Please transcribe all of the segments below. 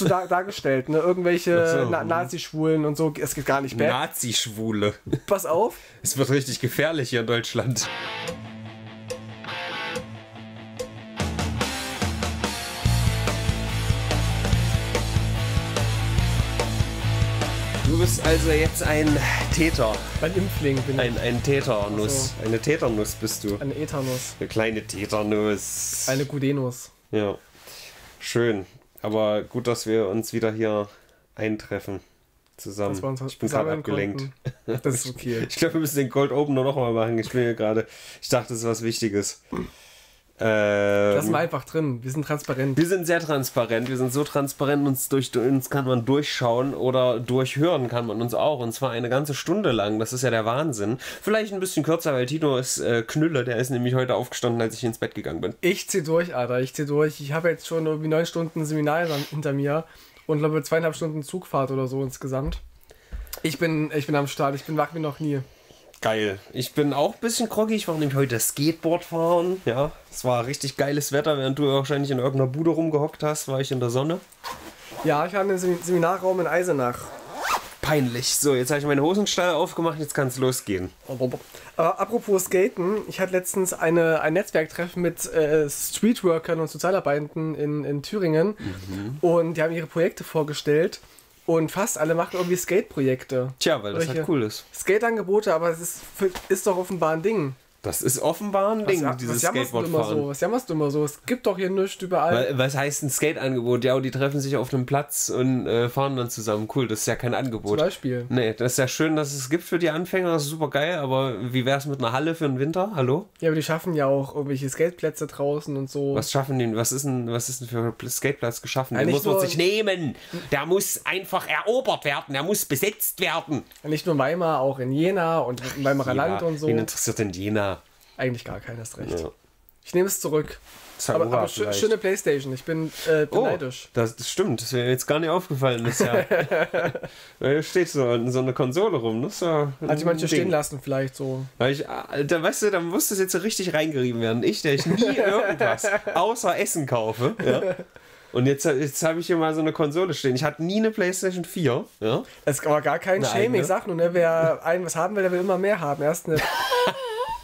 so dar dargestellt, ne? Irgendwelche so, Na. Nazi-Schwulen und so. Es geht gar nicht mehr. Nazi-Schwule. Pass auf. Es wird richtig gefährlich hier in Deutschland. Du bist also jetzt ein Täter. Ein Impfling bin ich. Ein, ein Täternuss. Ach Eine Täternuss bist du. Eine Ethanus. Eine kleine Täternuss. Eine Gudenus. Ja. Schön. Aber gut, dass wir uns wieder hier eintreffen. Zusammen. Ich bin gerade abgelenkt. konnten. Das ist okay. Ich glaube, wir müssen den Cold Open nur noch mal machen. Ich bin hier gerade. Ich dachte, das ist was Wichtiges. Ähm, Lass mal einfach drin. Wir sind transparent. wir sind sehr transparent. Wir sind so transparent, uns durch uns kann man durchschauen oder durchhören kann man uns auch. Und zwar eine ganze Stunde lang. Das ist ja der Wahnsinn. Vielleicht ein bisschen kürzer, weil Tino ist äh, Knülle. Der ist nämlich heute aufgestanden, als ich ins Bett gegangen bin. Ich zieh durch, Alter. Ich zieh durch. Ich habe jetzt schon irgendwie neun Stunden Seminar hinter mir und glaube zweieinhalb Stunden Zugfahrt oder so insgesamt. Ich bin, ich bin am Start. Ich bin wach wie noch nie. Geil. Ich bin auch ein bisschen groggy. Ich war nämlich heute Skateboard fahren. Ja, es war richtig geiles Wetter. Während du wahrscheinlich in irgendeiner Bude rumgehockt hast, war ich in der Sonne. Ja, ich habe einen Sem- Seminarraum in Eisenach. Peinlich. So, jetzt habe ich meine Hosenstall aufgemacht. Jetzt kann es losgehen. Aber apropos Skaten, ich hatte letztens eine, ein Netzwerktreffen mit äh, Streetworkern und Sozialarbeitenden in, in Thüringen und die haben ihre Projekte vorgestellt und fast alle machen irgendwie Skate-Projekte. Tja, weil das halt cool ist. Skate-Angebote, aber es ist, ist doch offenbar ein Ding. Das ist offenbar ein Ding, was, dieses was jammerst du immer Skateboardfahren. so? Was jammerst du immer so? Es gibt doch hier nichts überall. Was heißt ein Skate-Angebot? Ja, und die treffen sich auf einem Platz und äh, fahren dann zusammen. Cool, das ist ja kein Zum Angebot. Beispiel. Nee, das ist ja schön, dass es gibt für die Anfänger, das ist super geil, aber wie wär's mit einer Halle für den Winter? Hallo? Ja, aber die schaffen ja auch irgendwelche Skateplätze draußen und so. Was schaffen die? Was ist denn, was ist denn für ein Skateplatz geschaffen? Ja, Den muss man sich nehmen. Der muss einfach erobert werden, der muss besetzt werden. Nicht nur Weimar, auch in Jena und im Weimarer Land und so. Wen interessiert denn Jena? Eigentlich gar keines recht. Ja. Ich nehme es zurück. Sakura Aber, aber vielleicht. schöne Playstation. Ich bin, äh, bin Oh, neidisch. das, das stimmt. Das wäre mir jetzt gar nicht aufgefallen. Das ist ja, Weil hier steht so, so eine Konsole rum. Ist ja ein Hat die manche Ding. stehen lassen, vielleicht so. Weil ich, da weißt du, da muss das jetzt so richtig reingerieben werden. Ich, der ich nie irgendwas außer Essen kaufe. Ja. Und jetzt, jetzt habe ich hier mal so eine Konsole stehen. Ich hatte nie eine PlayStation 4. Ja. Das ist aber gar kein Shaming. Ich sag nur, ne, wer einen was haben will, der will immer mehr haben. Erst eine,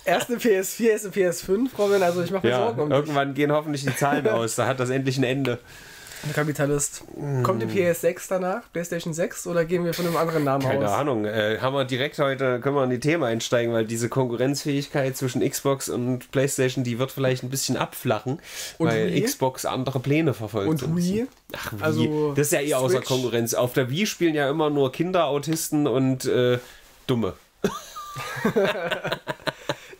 erst eine PS4, erst eine PS5, Robin. Also ich mache mir ja. Sorgen um dich. Irgendwann gehen hoffentlich die Zahlen aus. Da hat das endlich ein Ende. Der Kapitalist. Kommt die PS6 danach? PlayStation 6? Oder gehen wir von einem anderen Namen Keine aus? Ahnung. Äh, haben wir direkt heute, können wir in die Themen einsteigen, weil diese Konkurrenzfähigkeit zwischen Xbox und PlayStation, die wird vielleicht ein bisschen abflachen, Und weil Wii? Xbox andere Pläne verfolgt. Und Wii? Ach, Wii. Also, das ist ja eh außer Switch? Konkurrenz. Auf der Wii spielen ja immer nur Kinder, Autisten und äh, Dumme.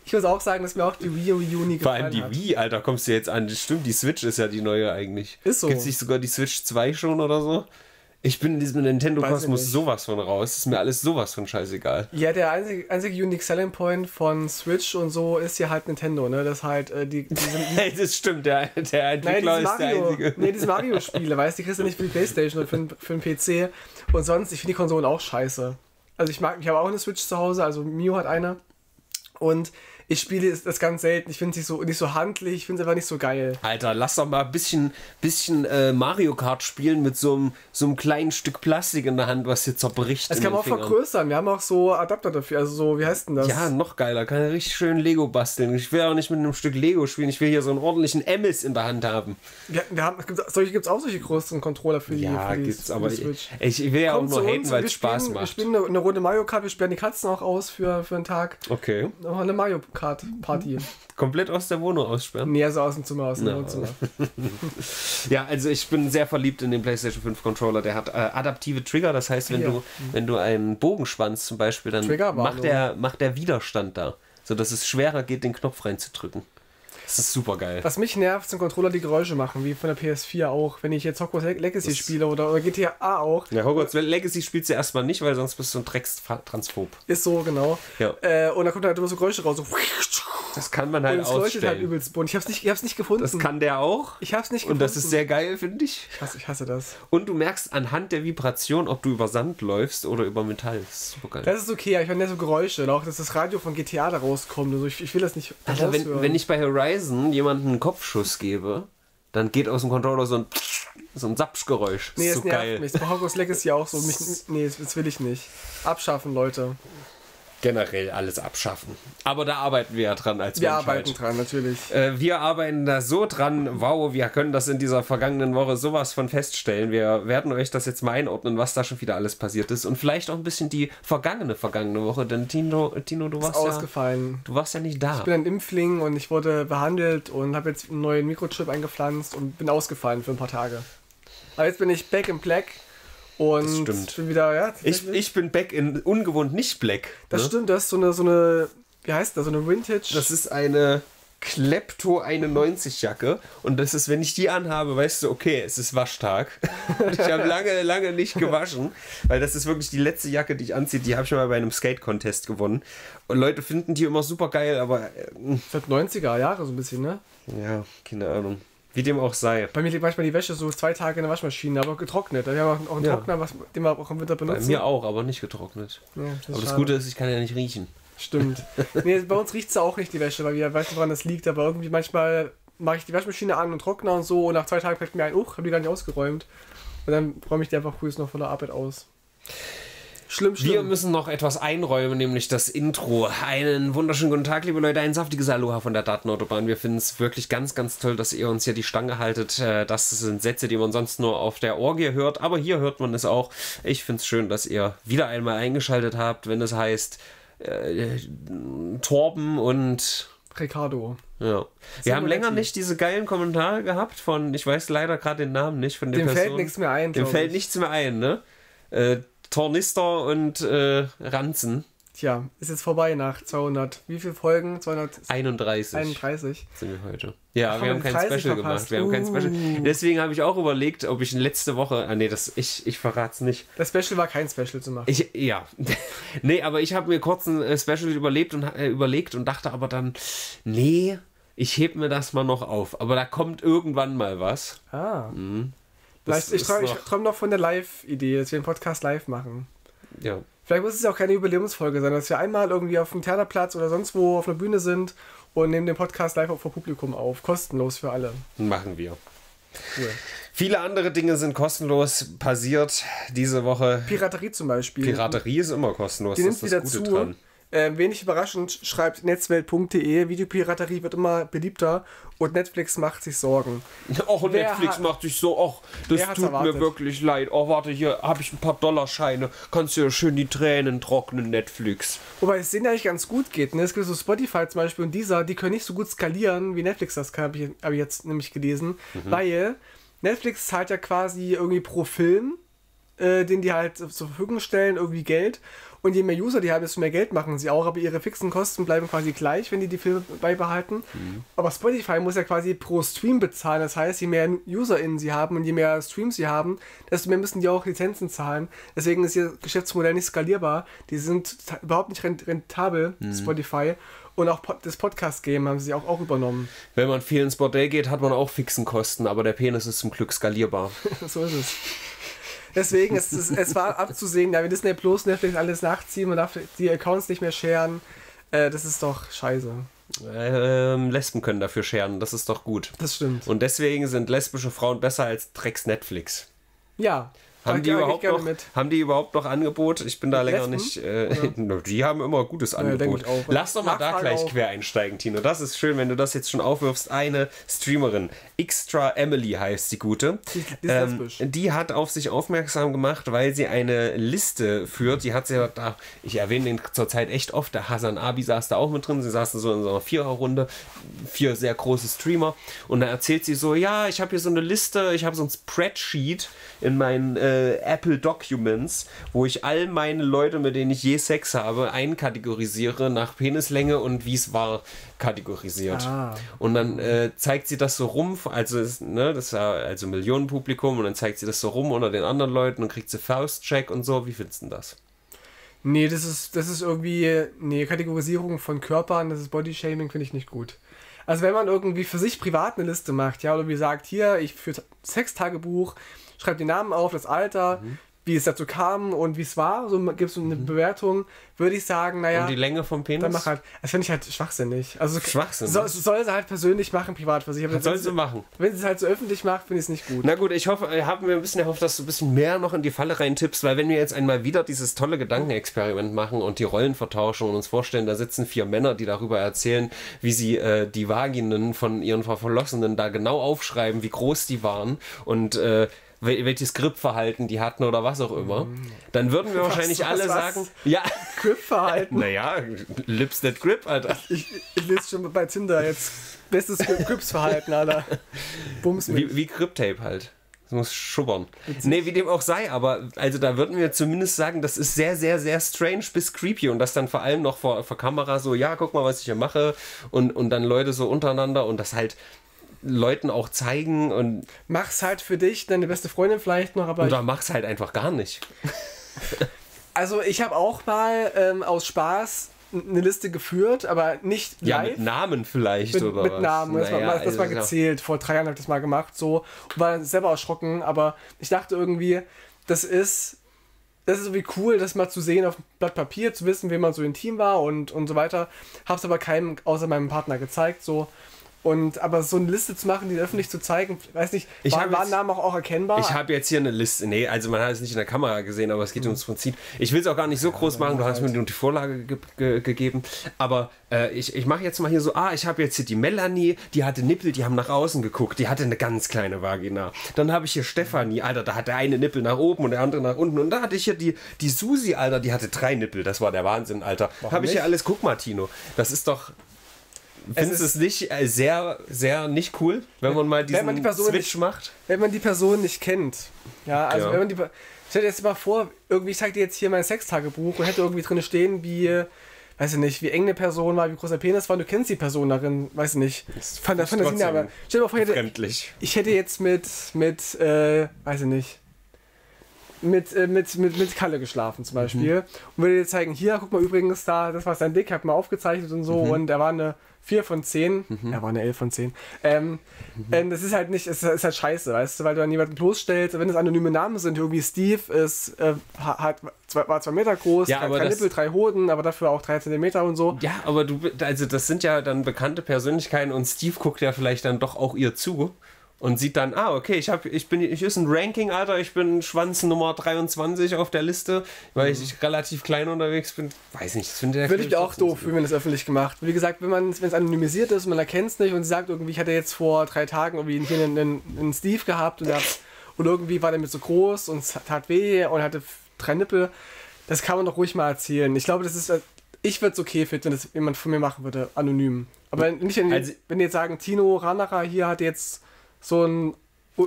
Ich muss auch sagen, dass mir auch die Wii U Vor gefallen allem die hat. Wii, Alter, kommst du jetzt an. Das stimmt, die Switch ist ja die neue eigentlich. Ist so. Gibt es nicht sogar die Switch 2 schon oder so? Ich bin in diesem Nintendo-Kosmos sowas von raus. Ist mir alles sowas von scheißegal. Ja, der einzige, einzige Unique Selling Point von Switch und so ist ja halt Nintendo, ne? Das halt, äh, die, die, die das stimmt, der, der Nein, Entwickler diese ist der Mario, Einzige. nee, diese Mario-Spiele, weißt du, die kriegst du nicht für die Playstation oder für, den- für den PC. Und sonst, ich finde die Konsolen auch scheiße. Also ich mag, ich habe auch eine Switch zu Hause, also Mio hat eine. Und ich spiele das ganz selten. Ich finde es nicht so, nicht so handlich, ich finde es einfach nicht so geil. Alter, lass doch mal ein bisschen, bisschen äh, Mario Kart spielen mit so einem, so einem kleinen Stück Plastik in der Hand, was hier zerbricht. Das kann man auch Fingern. vergrößern. Wir haben auch so Adapter dafür. Also so, wie heißt denn das? Ja, noch geiler. Kann ich richtig schön Lego basteln. Ich will auch nicht mit einem Stück Lego spielen. Ich will hier so einen ordentlichen Emmis in der Hand haben. Wir, wir haben, solche gibt es auch solche größeren Controller für die, Ja, für die, gibt's, für aber die ich, Switch. ich will ja Kommt auch nur haten, weil es Spaß spielen, Wir macht. spielen eine, eine Runde Mario Kart, wir sperren die Katzen auch aus für, für einen Tag. Okay. Noch eine Mario Kart Party. Komplett aus der Wohnung aussperren. Nee, also aus dem Zimmer, aus dem Na. Wohnzimmer. Ja, also ich bin sehr verliebt in den PlayStation 5 Controller. Der hat äh, adaptive Trigger, das heißt, wenn Ja. du wenn du einen Bogenschwanz zum Beispiel, dann macht der macht der Widerstand da, so dass es schwerer geht, den Knopf reinzudrücken. Das ist super geil. Was mich nervt, sind Controller, die Geräusche machen, wie von der PS4 auch. Wenn ich jetzt Hogwarts Legacy Das- spiele oder, oder GTA auch, Ja, Hogwarts Legacy spielst du erstmal nicht, weil sonst bist du ein Dreckstransphob. ist so, genau. Ja. Äh, und da kommt halt immer so Geräusche raus, so. Das kann man Und halt es leuchtet halt ausstellen. übelst bunt. Ich hab's nicht, ich hab's nicht gefunden. das kann der auch. ich hab's nicht Und gefunden. das ist sehr geil, finde ich. Ich hasse, ich hasse das. Und du merkst anhand der Vibration, ob du über Sand läufst oder über Metall. Das ist super geil. Das ist okay, aber ich meine so Geräusche. und Auch, dass das Radio von GTA da rauskommt. Also ich, ich will das nicht Alter, wenn, wenn ich bei Horizon jemanden einen Kopfschuss gebe, dann geht aus dem Controller so ein, so ein Sapschgeräusch. Nee, ist so geil. mich. Hogwarts Legacy auch so. Mich, nee, das will ich nicht. Abschaffen, Leute. Generell alles abschaffen. Aber da arbeiten wir ja dran als Wir Menschheit. arbeiten dran, natürlich. Äh, wir arbeiten da so dran. Wow, wir können das in dieser vergangenen Woche sowas von feststellen. Wir werden euch das jetzt mal einordnen, was da schon wieder alles passiert ist. Und vielleicht auch ein bisschen die vergangene, vergangene Woche. Denn Tino, Tino du, Ist warst ja, ausgefallen. du warst ja nicht da. Ich bin ein Impfling und ich wurde behandelt und habe jetzt einen neuen Mikrochip eingepflanzt und bin ausgefallen für ein paar Tage. Aber jetzt bin ich back in black und Das stimmt. bin wieder, ja. Ich, ich bin back in ungewohnt nicht black. das ne? stimmt, das ist so eine, so eine, wie heißt das, so eine Vintage. Das ist eine Klepto 91 Jacke und das ist, wenn ich die anhabe, weißt du, okay, es ist Waschtag. ich habe lange, lange nicht gewaschen, weil das ist wirklich die letzte Jacke, die ich anziehe. Die habe ich mal bei einem Skate-Contest gewonnen. Und Leute finden die immer super geil, aber äh, Seit 90er Jahre so ein bisschen, ne? ja, keine Ahnung. Wie dem auch sei. Bei mir liegt manchmal die Wäsche so zwei Tage in der Waschmaschine, aber getrocknet. Wir haben auch einen Ja. Trockner, was, den wir auch im Winter Bei benutzen. mir auch, aber nicht getrocknet. Ja, das Aber das. Gute ist, ich kann ja nicht riechen. Stimmt. nee, bei uns riecht es auch nicht, die Wäsche, weil wir weiß nicht, woran das liegt, aber irgendwie manchmal mache ich die Waschmaschine an und trockner und so und nach zwei Tagen fällt mir ein, uch, habe die gar nicht ausgeräumt. Und dann räume ich die einfach früh noch von der Arbeit aus. Schlimm, Wir schlimm. müssen noch etwas einräumen, nämlich das Intro. Einen wunderschönen guten Tag, liebe Leute. Ein saftiges Aloha von der Datenautobahn. Wir finden es wirklich ganz, ganz toll, dass ihr uns hier die Stange haltet. Äh, Das sind Sätze, die man sonst nur auf der Orgie hört, aber hier hört man es auch. Ich finde es schön, dass ihr wieder einmal eingeschaltet habt, wenn es heißt äh, Torben und Ricardo. ja. Wir haben länger nicht diese geilen Kommentare gehabt von, ich weiß leider gerade den Namen nicht von der Dem Person. fällt nichts mehr ein. Dem fällt ich. nichts mehr ein, ne? Äh, Tornister und äh, Ranzen. Tja, ist jetzt vorbei nach 200. Wie viele Folgen? 231 31 sind wir heute. Ja, Ach, wir haben kein die 30 Special verpasst? gemacht. Wir haben kein Special. Uh. Deswegen habe ich auch überlegt, ob ich letzte Woche. Ah, nee, das, ich, ich verrate es nicht. Das Special war kein Special zu machen. Ich, ja. nee, aber ich habe mir kurz ein äh, Special überlebt und, äh, überlegt und dachte aber dann, nee, ich heb mir das mal noch auf. Aber da kommt irgendwann mal was. ah. Mhm. Das Vielleicht, ich träume noch- träum noch von der Live-Idee, dass wir den Podcast live machen. Ja. Vielleicht muss es ja auch keine Jubiläumsfolge sein, dass wir einmal irgendwie auf dem Theaterplatz oder sonst wo auf einer Bühne sind und nehmen den Podcast live auch vor Publikum auf. Kostenlos für alle. Machen wir. Cool. Viele andere Dinge sind kostenlos passiert diese Woche. Piraterie zum Beispiel. Piraterie ist immer kostenlos. Die das nimmt ist das wieder Gute zu. dran. Ähm, wenig überraschend schreibt netzwelt.de, Videopiraterie wird immer beliebter und Netflix macht sich Sorgen. Och, Wer Netflix hat- macht sich so, och, das tut mir erwartet? wirklich leid. Oh, warte, hier habe ich ein paar Dollarscheine. Kannst du ja schön die Tränen trocknen, Netflix. Wobei es denen ja eigentlich ganz gut geht. Ne? Es gibt so Spotify zum Beispiel und dieser, die können nicht so gut skalieren, wie Netflix das kann, habe ich, hab ich jetzt nämlich gelesen. Weil Netflix zahlt ja quasi irgendwie pro Film, äh, den die halt zur Verfügung stellen, irgendwie Geld. Und je mehr User die haben, desto mehr Geld machen sie auch, aber ihre fixen Kosten bleiben quasi gleich, wenn die die Filme beibehalten. Aber Spotify muss ja quasi pro Stream bezahlen. Das heißt, je mehr UserInnen sie haben und je mehr Streams sie haben, desto mehr müssen die auch Lizenzen zahlen. Deswegen ist ihr Geschäftsmodell nicht skalierbar. Die sind überhaupt nicht rent rentabel, Spotify. Und auch das Podcast-Game haben sie auch, auch übernommen. Wenn man viel ins Bordell geht, hat man auch fixen Kosten, aber der Penis ist zum Glück skalierbar. so ist es. Deswegen, es, es, es war abzusehen, ja, wenn Disney Plus, Netflix alles nachziehen, man darf die Accounts nicht mehr sharen. Äh, das ist doch scheiße. Ähm, Lesben können dafür scheren, das ist doch gut. Das stimmt. Und deswegen sind lesbische Frauen besser als Drecks Netflix. Ja. Haben da die, überhaupt noch, haben die überhaupt noch Angebot? Ich bin da länger Lesben? nicht. Äh, die haben immer gutes Angebot. auch. Lass doch mal da Nachfrage gleich auch. quer einsteigen, Tino. Das ist schön, wenn du das jetzt schon aufwirfst. Eine Streamerin, Extra Emily heißt die gute. Die- die ähm, die hat auf sich aufmerksam gemacht, weil sie eine Liste führt. Die hat sie ja da, ich erwähne den zurzeit echt oft, der Hasan Abi saß da auch mit drin. Sie saßen so in so einer Viererrunde, vier sehr große Streamer. Und da erzählt sie so, ja, ich habe hier so eine Liste, ich habe so ein Spreadsheet in meinen äh, Apple Documents, wo ich all meine Leute, mit denen ich je Sex habe, einkategorisiere nach Penislänge und wie es war kategorisiert. Ah. Und dann äh, zeigt sie das so rum, also ne, das ist ja also Millionenpublikum und dann zeigt sie das so rum unter den anderen Leuten und kriegt sie Faustcheck und so. Wie findest du denn das? Nee, das ist, das ist irgendwie, nee, Kategorisierung von Körpern, das ist Bodyshaming, finde ich nicht gut. Also wenn man irgendwie für sich privat eine Liste macht, ja, oder wie sagt, hier, ich führe Sextagebuch, schreibe den Namen auf, das Alter, wie es dazu kam und wie es war, so gibt es eine Bewertung, würde ich sagen, naja. Und die Länge vom Penis? Dann mach halt, das finde ich halt schwachsinnig. Also Schwachsinnig? So, soll sie halt persönlich machen, privat für sich. Aber soll sie machen? Wenn sie es halt so öffentlich macht, finde ich es nicht gut. Na gut, ich hoffe, haben wir ein bisschen erhofft, dass du ein bisschen mehr noch in die Falle reintippst, weil wenn wir jetzt einmal wieder dieses tolle Gedankenexperiment machen und die Rollen vertauschen und uns vorstellen, da sitzen vier Männer, die darüber erzählen, wie sie äh, die Vaginen von ihren Verflossenen da genau aufschreiben, wie groß die waren und äh, welches Gripverhalten die hatten oder was auch immer, dann würden wir wahrscheinlich was, alle was? sagen, ja, Grip-Verhalten. naja, Lips that grip, Alter. Ich, ich lese schon bei Tinder jetzt. Bestes Grips-Verhalten, Alter. Bums mit. Wie, wie Grip-Tape halt. Das muss schubbern. Nee, wie dem auch sei, aber also da würden wir zumindest sagen, das ist sehr, sehr, sehr strange bis creepy und das dann vor allem noch vor, vor Kamera so, ja, guck mal, was ich hier mache und, und dann Leute so untereinander und das halt Leuten auch zeigen und Mach's halt für dich, deine beste Freundin vielleicht noch, aber. oder mach's halt einfach gar nicht. also, ich habe auch mal ähm, aus Spaß eine Liste geführt, aber nicht Ja, live. mit Namen vielleicht mit, oder mit was. Namen. Das, war, Naja, mal, das war also, ja. gezählt. Vor drei Jahren habe ich das mal gemacht. So. Und war selber erschrocken, aber ich dachte irgendwie, das ist. Das ist irgendwie cool, das mal zu sehen auf Blatt Papier, zu wissen, wem man so intim war und, und so weiter. Hab's aber keinem außer meinem Partner gezeigt. So. Und aber so eine Liste zu machen, die öffentlich zu zeigen, weiß nicht, Ich waren, hab waren Namen auch, auch erkennbar. Ich habe jetzt hier eine Liste. Nee, also man hat es nicht in der Kamera gesehen, aber es geht ums Prinzip. Ich will es auch gar nicht so groß machen, du hast mir nur die Vorlage ge ge gegeben. Aber äh, ich, ich mache jetzt mal hier so, ah, ich habe jetzt hier die Melanie, die hatte Nippel, die haben nach außen geguckt, die hatte eine ganz kleine Vagina. Dann habe ich hier Stefanie, Alter, da hat der eine Nippel nach oben und der andere nach unten. Und da hatte ich hier die, die Susi, Alter, die hatte drei Nippel. Das war der Wahnsinn, Alter. Habe ich hier alles, guck mal, Tino. Das ist doch... Findest du es nicht äh, sehr, sehr nicht cool, wenn man mal diesen man die Person Switch nicht- macht? wenn man die Person nicht kennt. Ja, also Ja. wenn man die. Stell dir jetzt mal vor, irgendwie, ich zeig dir jetzt hier mein Sextagebuch und hätte irgendwie drin stehen, wie, weiß ich nicht, wie eng eine Person war, wie groß der Penis war, und du kennst die Person darin, weiß ich nicht. Von der ist Fantasie, aber stell dir mal vor, ich hätte, ich hätte jetzt mit, mit, äh, weiß ich nicht, mit, äh, mit, mit, mit Kalle geschlafen zum Beispiel und würde dir zeigen, hier, guck mal übrigens da, das war sein Dick, hab mal aufgezeichnet und so und er war eine 4 von 10, er war eine 11 von 10. Ähm, ähm, das ist halt nicht, es ist halt scheiße, weißt du, weil du dann jemanden bloßstellst, wenn es anonyme Namen sind, irgendwie Steve ist, äh, hat, zwei, war zwei Meter groß, Ja, drei, drei drei Hoden, aber dafür auch drei Zentimeter und so. Ja, aber du, also das sind ja dann bekannte Persönlichkeiten und Steve guckt ja vielleicht dann doch auch ihr zu und sieht dann, ah, okay, ich habe, ich bin, ich ist ein Ranking, Alter, ich bin Schwanz Nummer 23 auf der Liste, weil ich relativ klein unterwegs bin. Weiß nicht, das finde Würde ich auch doof wenn das öffentlich gemacht. Wie gesagt, wenn man wenn es anonymisiert ist, man erkennt es nicht und sie sagt irgendwie, ich hatte jetzt vor drei Tagen irgendwie hier einen, einen, einen Steve gehabt und, der, und irgendwie war der mit so groß und es tat weh und hatte drei Nippel. Das kann man doch ruhig mal erzählen. Ich glaube, das ist. äh, Ich würde es okay finden, wenn das jemand von mir machen würde, anonym. Aber nicht, wenn, Also- wenn die jetzt sagen, Tino Ranacher hier hat jetzt so ein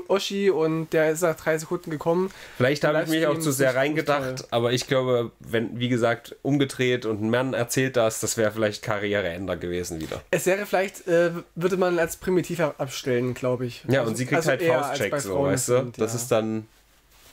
Oschi und der ist nach drei Sekunden gekommen. Vielleicht habe ich mich auch zu sehr reingedacht, toll. aber ich glaube, wenn, wie gesagt, umgedreht und ein Mann erzählt das, das wäre vielleicht Karriereender gewesen wieder. Es wäre vielleicht, äh, würde man als primitiv ab- abstellen, glaube ich. Ja, Also- und sie kriegt also halt Faustcheck, so, weißt du? sind, Das ja. ist dann.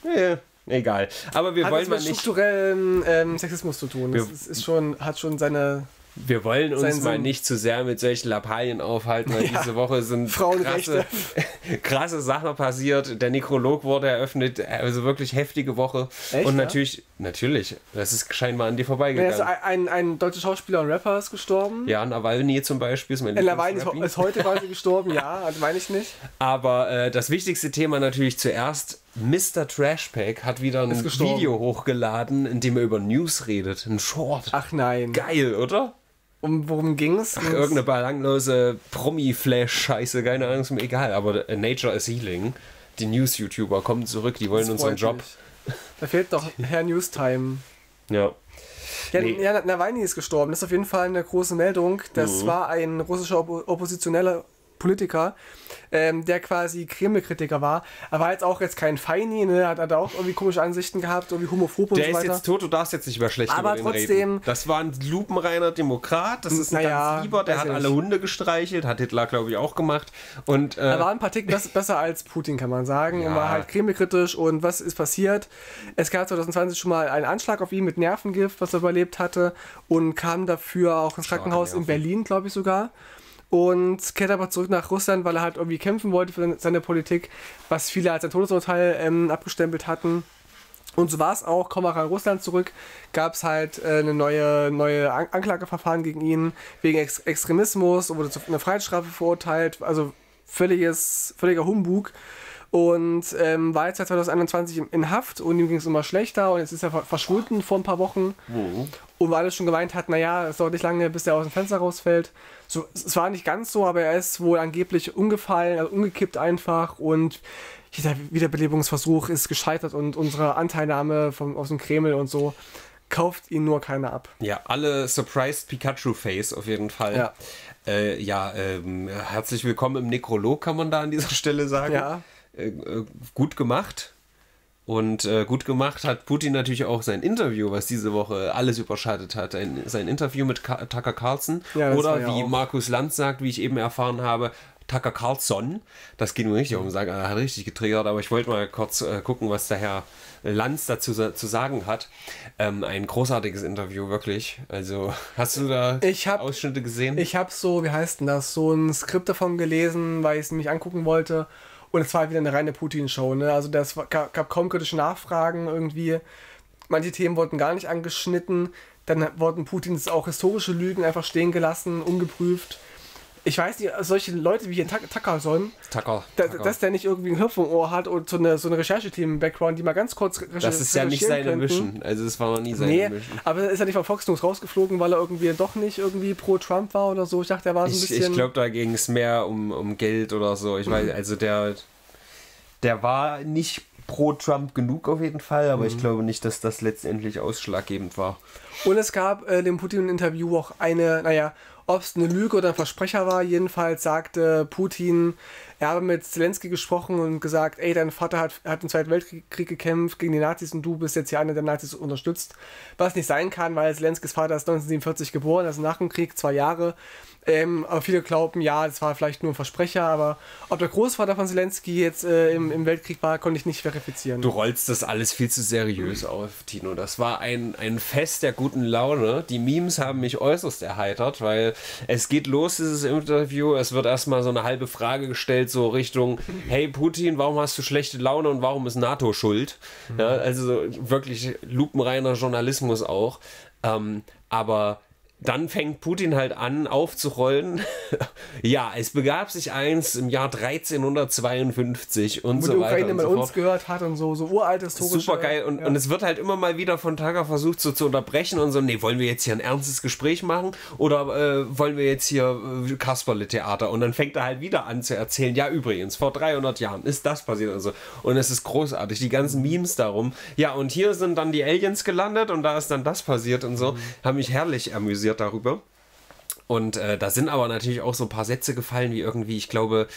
Ja, egal. Aber wir hat wollen mal mit nicht. strukturellem ähm, Sexismus zu tun. Das Wir- ist, ist schon, hat schon seine Wir wollen uns Sein mal Sinn. nicht zu sehr mit solchen Lappalien aufhalten, weil Ja. diese Woche sind krasse, krasse Sachen passiert. Der Nekrolog wurde eröffnet, also wirklich heftige Woche. Echt, und ja? natürlich, natürlich, das ist scheinbar an dir vorbeigegangen. also ein, ein, ein deutscher Schauspieler und Rapper ist gestorben. ja, Nawalny zum Beispiel ist mein Ella Wein ist, ist heute quasi gestorben, ja, also meine ich nicht. Aber äh, das wichtigste Thema natürlich zuerst. Mr. Trashpack hat wieder ein. Video hochgeladen, in dem er über News redet. Ein Short. Ach nein. Geil, oder? Um, worum ging's? Ach, irgendeine belanglose Promi-Flash-Scheiße, keine Ahnung, ist mir egal. Aber äh, Nature is Healing, die News-YouTuber kommen zurück, die wollen unseren Job. mich. Da fehlt doch Herr Newstime. Ja. Ja, Nee. ja, Nawalny ist gestorben. Das ist auf jeden Fall eine große Meldung. Das Mhm. war ein russischer Oppo oppositioneller Politiker, ähm, der quasi Kreml-Kritiker war. Er war jetzt auch jetzt kein Feini, ne? hat, hat auch irgendwie komische Ansichten gehabt, irgendwie homophob und Der so ist weiter. jetzt tot, du darfst jetzt nicht mehr schlecht Aber über den trotzdem- reden. Das war ein lupenreiner Demokrat, das ist ein Naja, ganz lieber, der hat alle. Hunde gestreichelt, hat Hitler, glaube ich, auch gemacht. Und Er äh, war ein paar Ticken bess- besser als Putin, kann man sagen. Ja. Und war halt kremlkritisch. Und was ist passiert? Es gab 2020 schon mal einen Anschlag auf ihn mit Nervengift, was er überlebt hatte. Und kam dafür auch ins Krankenhaus in. Berlin, glaube ich sogar. Und kehrt aber zurück nach Russland, weil er halt irgendwie kämpfen wollte für seine Politik, was viele als ein Todesurteil ähm, abgestempelt hatten. Und so war es auch, war er in Russland zurück, gab es halt äh, eine neue, neue An Anklageverfahren gegen ihn wegen Ex Extremismus, wurde zu einer Freiheitsstrafe verurteilt, also völliges, völliger Humbug. Und ähm, war jetzt seit 2021 in Haft und ihm ging es immer schlechter und jetzt ist er verschwunden vor ein paar Wochen. Mhm. Und weil er schon gemeint hat, naja, es dauert nicht lange, bis er aus dem Fenster rausfällt. So, es war nicht ganz so, aber er ist wohl angeblich umgefallen, also umgekippt einfach und jeder Wiederbelebungsversuch ist gescheitert und unsere Anteilnahme vom, aus dem Kreml und so kauft ihn nur keiner ab. Ja, alle Surprised Pikachu-Face auf jeden Fall. Ja, äh, ja ähm, herzlich willkommen im Nekrolog, kann man da an dieser Stelle sagen. Ja. Äh, äh, gut gemacht. Und äh, gut gemacht hat Putin natürlich auch sein Interview, was diese Woche alles überschattet hat. Ein, sein Interview mit Ka Tucker Carlson. Ja, Oder wie auch. Markus Lanz sagt, wie ich eben erfahren habe, Tucker Carlson. Das ging mir richtig um sagen, er hat richtig getriggert, aber ich wollte mal kurz äh, gucken, was der Herr Lanz dazu zu sagen hat. Ähm, ein großartiges Interview, wirklich. Also, hast du da hab, Ausschnitte gesehen? Ich habe so, wie heißt denn das, so ein Skript davon gelesen, weil ich es nämlich angucken wollte. Und es war halt wieder eine reine Putin-Show. Ne? Also das gab, gab kaum kritische Nachfragen irgendwie. Manche Themen wurden gar nicht angeschnitten. Dann wurden Putins auch historische Lügen einfach stehen gelassen, ungeprüft ich weiß nicht, solche Leute wie hier Tucker sollen, Tucker, da, dass der nicht irgendwie ein Hirn Ohr hat und so eine, so eine Rechercheteam im Background, die mal ganz kurz recherchieren Das ist ja nicht seine könnten. Mission. Also es war noch nie seine nee, Mission. Aber ist er nicht von Fox News rausgeflogen, weil er irgendwie doch nicht irgendwie pro Trump war oder so? Ich dachte, er war so ein ich, bisschen. Ich glaube, da ging es mehr um, um Geld oder so. Ich weiß, also der, der war nicht pro Trump genug auf jeden Fall, aber mhm. ich glaube nicht, dass das letztendlich ausschlaggebend war. Und es gab äh, dem Putin-Interview auch eine, naja, ob es eine Lüge oder ein Versprecher war, jedenfalls sagte Putin, er habe mit Zelensky gesprochen und gesagt, ey, dein Vater hat, hat im Zweiten Weltkrieg gekämpft gegen die Nazis und du bist jetzt hier einer der Nazis unterstützt. Was nicht sein kann, weil Zelenskys Vater ist 1947 geboren, also nach dem Krieg, zwei Jahre. Ähm, aber viele glauben, ja, das war vielleicht nur ein Versprecher, aber ob der Großvater von Zelensky jetzt äh, im, im Weltkrieg war, konnte ich nicht verifizieren. Du rollst das alles viel zu seriös auf, Tino. Das war ein, ein Fest der guten Laune. Die Memes haben mich äußerst erheitert, weil es geht los, dieses Interview. Es wird erstmal so eine halbe Frage gestellt, so Richtung: Hey Putin, warum hast du schlechte Laune und warum ist NATO schuld? Ja, also wirklich lupenreiner Journalismus auch. Ähm, aber dann fängt Putin halt an aufzurollen. ja, es begab sich eins im Jahr 1352 und Wo so die weiter. Ukraine mal so uns gehört hat und so, so uralt historische. Super geil. Und, ja. und es wird halt immer mal wieder von Tager versucht so zu unterbrechen und so, nee, wollen wir jetzt hier ein ernstes Gespräch machen oder äh, wollen wir jetzt hier äh, Kasperle-Theater? Und dann fängt er halt wieder an zu erzählen, ja, übrigens, vor 300 Jahren ist das passiert und so. Und es ist großartig, die ganzen Memes darum. Ja, und hier sind dann die Aliens gelandet und da ist dann das passiert und so. Mhm. Haben mich herrlich amüsiert amüsiert darüber. Und äh, da sind aber natürlich auch so ein paar Sätze gefallen, wie irgendwie, ich glaube,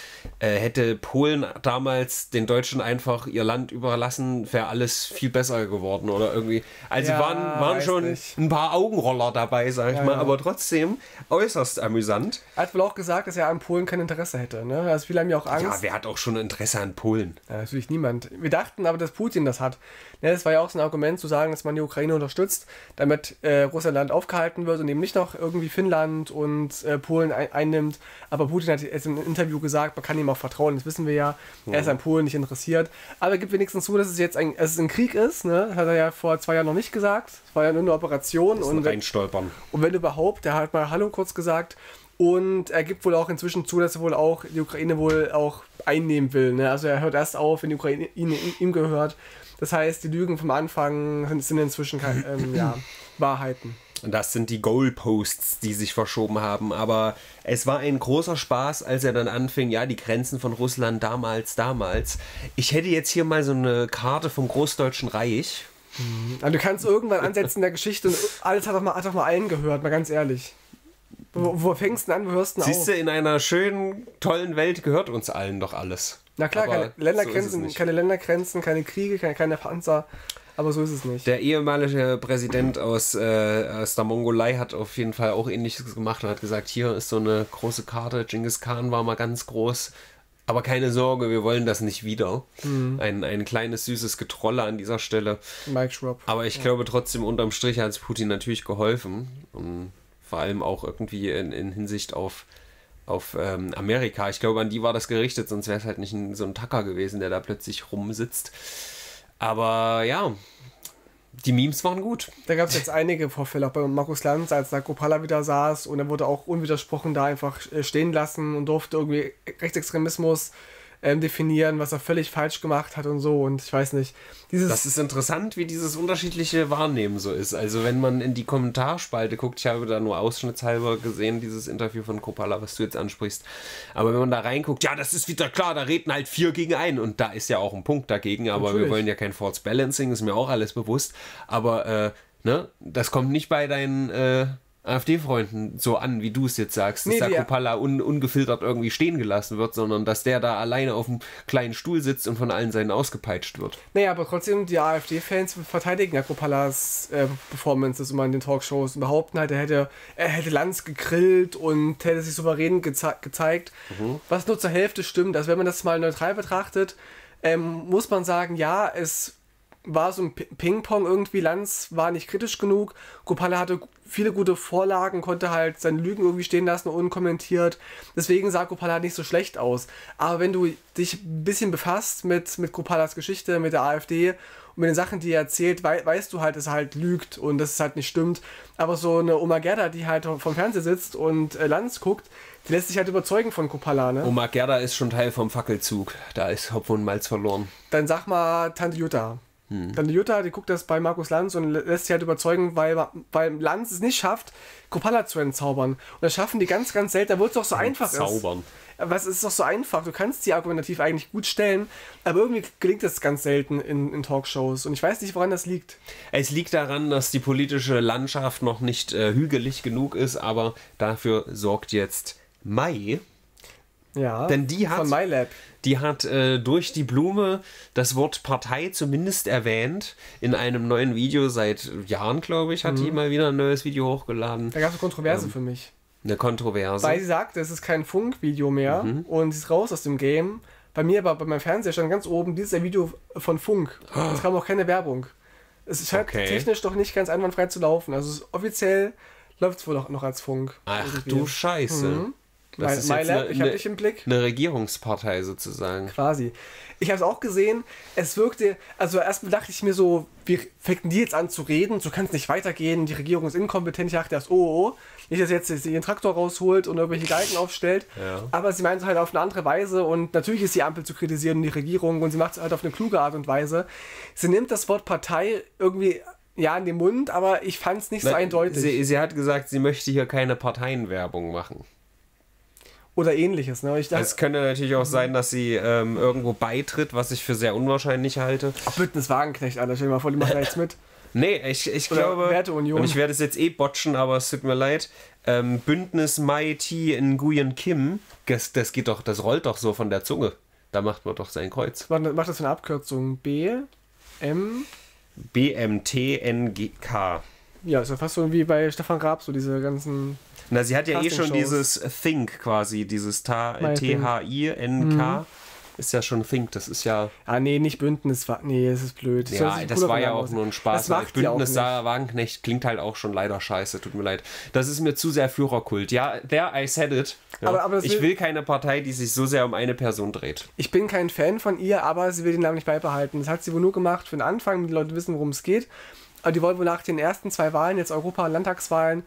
äh, hätte Polen damals den Deutschen einfach ihr Land überlassen, wäre alles viel besser geworden oder irgendwie. Also ja, waren, waren schon nicht. ein paar Augenroller dabei, sag ich ja, mal, ja. aber trotzdem äußerst amüsant. Er hat wohl auch gesagt, dass er an Polen kein Interesse hätte. Ne? Also viele haben ja auch Angst. Ja, wer hat auch schon Interesse an Polen? Natürlich niemand. Wir dachten aber, dass Putin das hat. Ja, das war ja auch so ein Argument zu sagen, dass man die Ukraine unterstützt, damit äh, Russland aufgehalten wird und eben nicht noch irgendwie Finnland und äh, Polen ein einnimmt. Aber Putin hat jetzt im Interview gesagt, man kann ihm auch vertrauen, das wissen wir ja. ja. Er ist an Polen nicht interessiert. Aber er gibt wenigstens zu, dass es jetzt ein, dass es ein Krieg ist. Ne? Das hat er ja vor zwei Jahren noch nicht gesagt. Es war ja nur eine Operation. Das ist und, reinstolpern. Und wenn überhaupt, der hat mal Hallo kurz gesagt. Und er gibt wohl auch inzwischen zu, dass er wohl auch die Ukraine wohl auch einnehmen will. Ne? Also er hört erst auf, wenn die Ukraine ihm, ihm gehört. Das heißt, die Lügen vom Anfang sind inzwischen ähm, ja, Wahrheiten. Das sind die Goalposts, die sich verschoben haben. Aber es war ein großer Spaß, als er dann anfing, ja, die Grenzen von Russland damals, damals. Ich hätte jetzt hier mal so eine Karte vom Großdeutschen Reich. Mhm. Also du kannst irgendwann ansetzen in der Geschichte und alles hat doch mal, hat doch mal allen gehört, mal ganz ehrlich. Wo, wo fängst du an, wo hörst du Siehst du, in einer schönen, tollen Welt gehört uns allen doch alles. Na klar, keine Ländergrenzen, so keine Ländergrenzen, keine Kriege, keine, keine Panzer. Aber so ist es nicht. Der ehemalige Präsident aus, äh, aus der Mongolei hat auf jeden Fall auch ähnliches gemacht und hat gesagt, hier ist so eine große Karte, Genghis Khan war mal ganz groß, aber keine Sorge, wir wollen das nicht wieder. Mhm. Ein, ein kleines, süßes Getrolle an dieser Stelle. Mike Schropp. Aber ich ja. glaube trotzdem, unterm Strich hat es Putin natürlich geholfen. Und vor allem auch irgendwie in, in Hinsicht auf auf ähm, Amerika. Ich glaube, an die war das gerichtet, sonst wäre es halt nicht ein, so ein Tacker gewesen, der da plötzlich rumsitzt. Aber ja, die Memes waren gut. Da gab es jetzt einige Vorfälle, auch bei Markus Lanz, als da Kopala wieder saß und er wurde auch unwidersprochen da einfach äh, stehen lassen und durfte irgendwie Rechtsextremismus ähm, definieren, was er völlig falsch gemacht hat und so. Und ich weiß nicht. Dieses das ist interessant, wie dieses unterschiedliche Wahrnehmen so ist. Also wenn man in die Kommentarspalte guckt, ich habe da nur ausschnittshalber gesehen, dieses Interview von Kopala, was du jetzt ansprichst. Aber wenn man da reinguckt, ja, das ist wieder klar, da reden halt vier gegen einen. Und da ist ja auch ein Punkt dagegen, aber Natürlich. wir wollen ja kein Force Balancing, ist mir auch alles bewusst. Aber äh, ne, das kommt nicht bei deinen äh, AfD-Freunden so an, wie du es jetzt sagst, dass nee, der Kopalla un, ungefiltert irgendwie stehen gelassen wird, sondern dass der da alleine auf einem kleinen Stuhl sitzt und von allen Seiten ausgepeitscht wird. Naja, aber trotzdem, die AfD-Fans verteidigen ja Kopallas äh, Performances immer in den Talkshows und behaupten halt, er hätte, er hätte Lanz gegrillt und hätte sich souverän geze gezeigt. Mhm. Was nur zur Hälfte stimmt. Also wenn man das mal neutral betrachtet, ähm, muss man sagen, ja, es war so ein Ping-Pong irgendwie. Lanz war nicht kritisch genug. Gopala hatte viele gute Vorlagen, konnte halt seine Lügen irgendwie stehen lassen, unkommentiert. Deswegen sah Gopala nicht so schlecht aus. Aber wenn du dich ein bisschen befasst mit, mit Gopalas Geschichte, mit der AfD und mit den Sachen, die er erzählt, wei weißt du halt, dass er halt lügt und dass es halt nicht stimmt. Aber so eine Oma Gerda, die halt vom Fernseher sitzt und äh, Lanz guckt, die lässt sich halt überzeugen von Kopala, ne? Oma Gerda ist schon Teil vom Fackelzug. Da ist Hopf und Malz verloren. Dann sag mal Tante Jutta. Hm. Dann die Jutta, die guckt das bei Markus Lanz und lässt sich halt überzeugen, weil, weil Lanz es nicht schafft, Kopala zu entzaubern. Und das schaffen die ganz, ganz selten, da wird es doch so einfach Zaubern. Ist. Was ist doch so einfach? Du kannst die argumentativ eigentlich gut stellen, aber irgendwie gelingt das ganz selten in, in Talkshows. Und ich weiß nicht, woran das liegt. Es liegt daran, dass die politische Landschaft noch nicht äh, hügelig genug ist, aber dafür sorgt jetzt Mai. Ja, denn die hat, von MyLab die hat äh, durch die Blume das Wort Partei zumindest erwähnt in einem neuen Video seit Jahren, glaube ich, hat mhm. die mal wieder ein neues Video hochgeladen. Da gab es eine Kontroverse ähm, für mich. Eine Kontroverse. Weil sie sagt, es ist kein Funkvideo mehr mhm. und sie ist raus aus dem Game. Bei mir aber bei meinem Fernseher stand ganz oben, dieses ein Video von Funk. Oh. Es kam auch keine Werbung. Es scheint okay. technisch doch nicht ganz einwandfrei zu laufen. Also offiziell läuft es wohl noch als Funk. Ach irgendwie. du Scheiße. Mhm. Das ist My Lab, eine, ich habe dich im Blick. Eine Regierungspartei sozusagen. Quasi. Ich habe es auch gesehen. Es wirkte, also erstmal dachte ich mir so, wie fängten die jetzt an zu reden? So kann es nicht weitergehen. Die Regierung ist inkompetent. Ich dachte erst, oh, oh, oh. Nicht, dass jetzt ihren Traktor rausholt und irgendwelche Galgen aufstellt. Ja. Aber sie meint es halt auf eine andere Weise. Und natürlich ist die Ampel zu kritisieren und die Regierung. Und sie macht es halt auf eine kluge Art und Weise. Sie nimmt das Wort Partei irgendwie ja, in den Mund, aber ich fand es nicht Na, so eindeutig. Sie, sie, hat gesagt, sie möchte hier keine Parteienwerbung machen oder ähnliches. Ne? Dachte, es könnte natürlich auch sein, dass sie ähm, irgendwo beitritt, was ich für sehr unwahrscheinlich halte. Ach, Bündnis Wagenknecht, Alter, stell dir mal vor, die machen da jetzt mit. Nee, ich, ich glaube, Werteunion. und ich werde es jetzt eh botchen, aber es tut mir leid. Ähm, Bündnis Mai T in Nguyen Kim, das, das geht doch, das rollt doch so von der Zunge. Da macht man doch sein Kreuz. Macht das für eine Abkürzung? B, M? BMTNGK. Ja, ist ja fast so wie bei Stefan Raab, so diese ganzen na, sie hat ja eh schon dieses Think quasi, dieses T-H-I-N-K. Mhm. Ist ja schon Think, das ist ja. Ah, nee, nicht Bündnis, nee, es ist blöd. Ja, das war ja auch nur ein Spaß. Das Bündnis Sarah Wagenknecht klingt halt auch schon leider scheiße, tut mir leid. Das ist mir zu sehr Führerkult. Ja, there I said it. Ja. Aber, aber ich will keine Partei, die sich so sehr um eine Person dreht. Ich bin kein Fan von ihr, aber sie will den Namen nicht beibehalten. Das hat sie wohl nur gemacht für den Anfang, damit die Leute wissen, worum es geht. Aber die wollen wohl nach den ersten zwei Wahlen, jetzt Europa- und Landtagswahlen,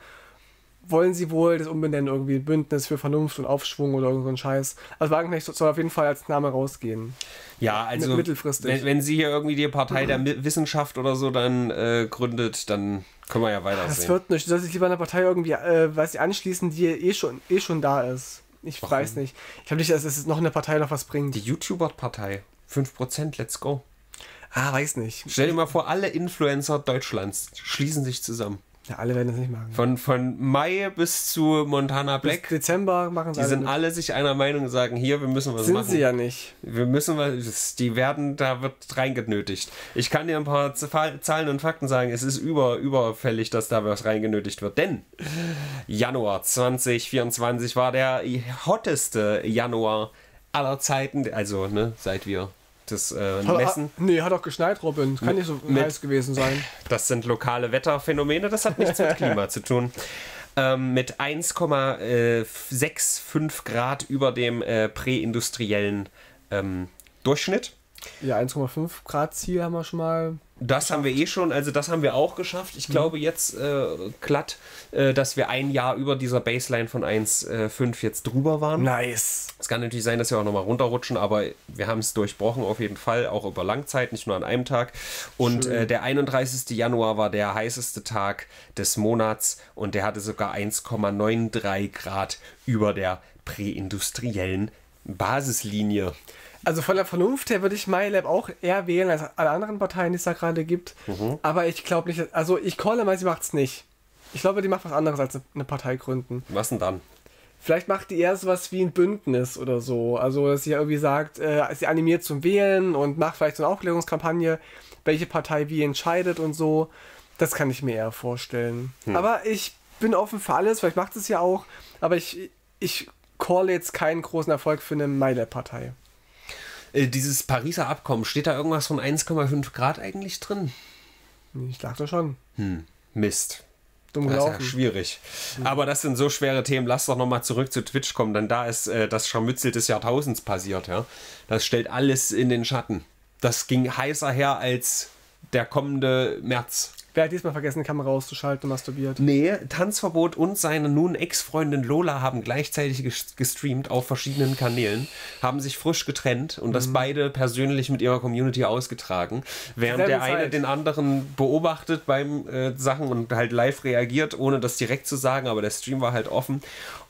wollen sie wohl das umbenennen, irgendwie Bündnis für Vernunft und Aufschwung oder irgend so ein Scheiß. Also Wagenknecht soll auf jeden Fall als Name rausgehen. Ja, also mittelfristig. Wenn, wenn sie hier irgendwie die Partei der Wissenschaft oder so dann äh, gründet, dann können wir ja weiter Das wird nicht. Du sollst dich lieber einer Partei irgendwie, äh, weiß ich, anschließen, die eh schon, eh schon da ist. Ich Warum? weiß nicht. Ich glaube nicht, dass es noch eine Partei noch was bringt. Die YouTuber-Partei. 5%, let's go. Ah, weiß nicht. Stell dir mal vor, alle Influencer Deutschlands schließen sich zusammen. Ja, alle werden das nicht machen. Von, von Mai bis zu Montana Black. Bis Dezember machen sie Die sind mit. alle sich einer Meinung und sagen, hier, wir müssen was sind machen. Sind sie ja nicht. Wir müssen was, die werden, da wird reingenötigt. Ich kann dir ein paar Zahlen und Fakten sagen, es ist über, überfällig, dass da was reingenötigt wird. Denn Januar 2024 war der hotteste Januar aller Zeiten, also ne, seit wir das äh, Messen. Hat, nee, hat auch geschneit, Robin. Kann nicht so mit, heiß gewesen sein. Das sind lokale Wetterphänomene, das hat nichts mit Klima zu tun. Ähm, mit 1,65 Grad über dem äh, präindustriellen ähm, Durchschnitt. Ja, 1,5 Grad Ziel haben wir schon mal. Das haben wir eh schon, also das haben wir auch geschafft. Ich glaube jetzt äh, glatt, äh, dass wir ein Jahr über dieser Baseline von 1,5 jetzt drüber waren. Nice. Es kann natürlich sein, dass wir auch nochmal runterrutschen, aber wir haben es durchbrochen auf jeden Fall, auch über Langzeit, nicht nur an einem Tag. Und äh, der 31. Januar war der heißeste Tag des Monats und der hatte sogar 1,93 Grad über der präindustriellen Basislinie. Also von der Vernunft her würde ich MyLab auch eher wählen als alle anderen Parteien, die es da gerade gibt. Mhm. Aber ich glaube nicht, also ich calle mal, sie macht es nicht. Ich glaube, die macht was anderes als eine Partei gründen. Was denn dann? Vielleicht macht die eher sowas wie ein Bündnis oder so. Also, dass sie irgendwie sagt, äh, sie animiert zum Wählen und macht vielleicht so eine Aufklärungskampagne, welche Partei wie entscheidet und so. Das kann ich mir eher vorstellen. Aber ich bin offen für alles, vielleicht macht es ja auch. Aber ich, ich call jetzt keinen großen Erfolg für eine MyLab-Partei. Äh, dieses Pariser Abkommen, steht da irgendwas von 1,5 Grad eigentlich drin? Ich dachte schon. Mist. Dumm Das ist ja schwierig. Aber das sind so schwere Themen. Lass doch nochmal zurück zu Twitch kommen, denn da ist äh, das Scharmützel des Jahrtausends passiert. Ja? Das stellt alles in den Schatten. Das ging heißer her als der kommende März. Wer hat diesmal vergessen, die Kamera auszuschalten und masturbiert? Nee, Tanzverbot und seine nun Ex-Freundin Lola haben gleichzeitig ges- gestreamt auf verschiedenen Kanälen, haben sich frisch getrennt und das beide persönlich mit ihrer Community ausgetragen, während Selbe der eine Zeit. den anderen beobachtet beim äh, Sachen und halt live reagiert, ohne das direkt zu sagen, aber der Stream war halt offen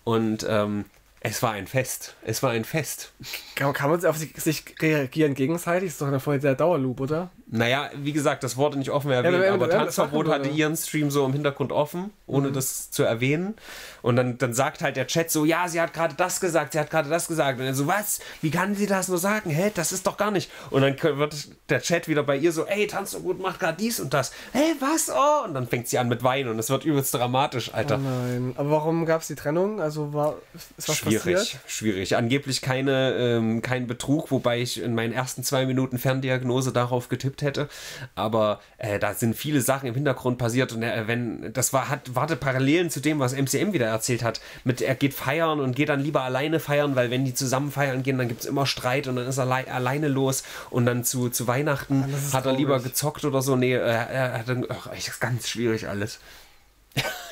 und ähm, es war ein Fest. Es war ein Fest. Kann, kann man auf sich, sich reagieren gegenseitig? Ist doch eine Folge der Dauerloop, oder? Naja, wie gesagt, das wurde nicht offen erwähnt, aber- aber aber- Tanzverbot hatte ihren Stream so im Hintergrund offen, ohne Mhm. das zu erwähnen. Und dann, dann sagt halt der Chat so, ja, sie hat gerade das gesagt, sie hat gerade das gesagt. Und er so, was? Wie kann sie das nur sagen? Hä, das ist doch gar nicht. Und dann wird der Chat wieder bei ihr so, ey, Tanzverbot macht gerade dies und das. Hä, was? Oh! Und dann fängt sie an mit Weinen und es wird übelst dramatisch, Alter. Oh nein. Aber warum gab es die Trennung? Also war ist was Schwierig, passiert? schwierig. Angeblich keine, ähm, kein Betrug, wobei ich in meinen ersten zwei Minuten Ferndiagnose darauf getippt hätte. Aber äh, da sind viele Sachen im Hintergrund passiert und äh, wenn das war, hat, warte Parallelen zu dem, was MCM wieder erzählt hat. Mit er geht feiern und geht dann lieber alleine feiern, weil wenn die zusammen feiern gehen, dann gibt es immer Streit und dann ist er allei- alleine los und dann zu, zu Weihnachten ist hat er lieber gezockt oder so. Nee, er, hat dann, ach, echt ganz schwierig alles.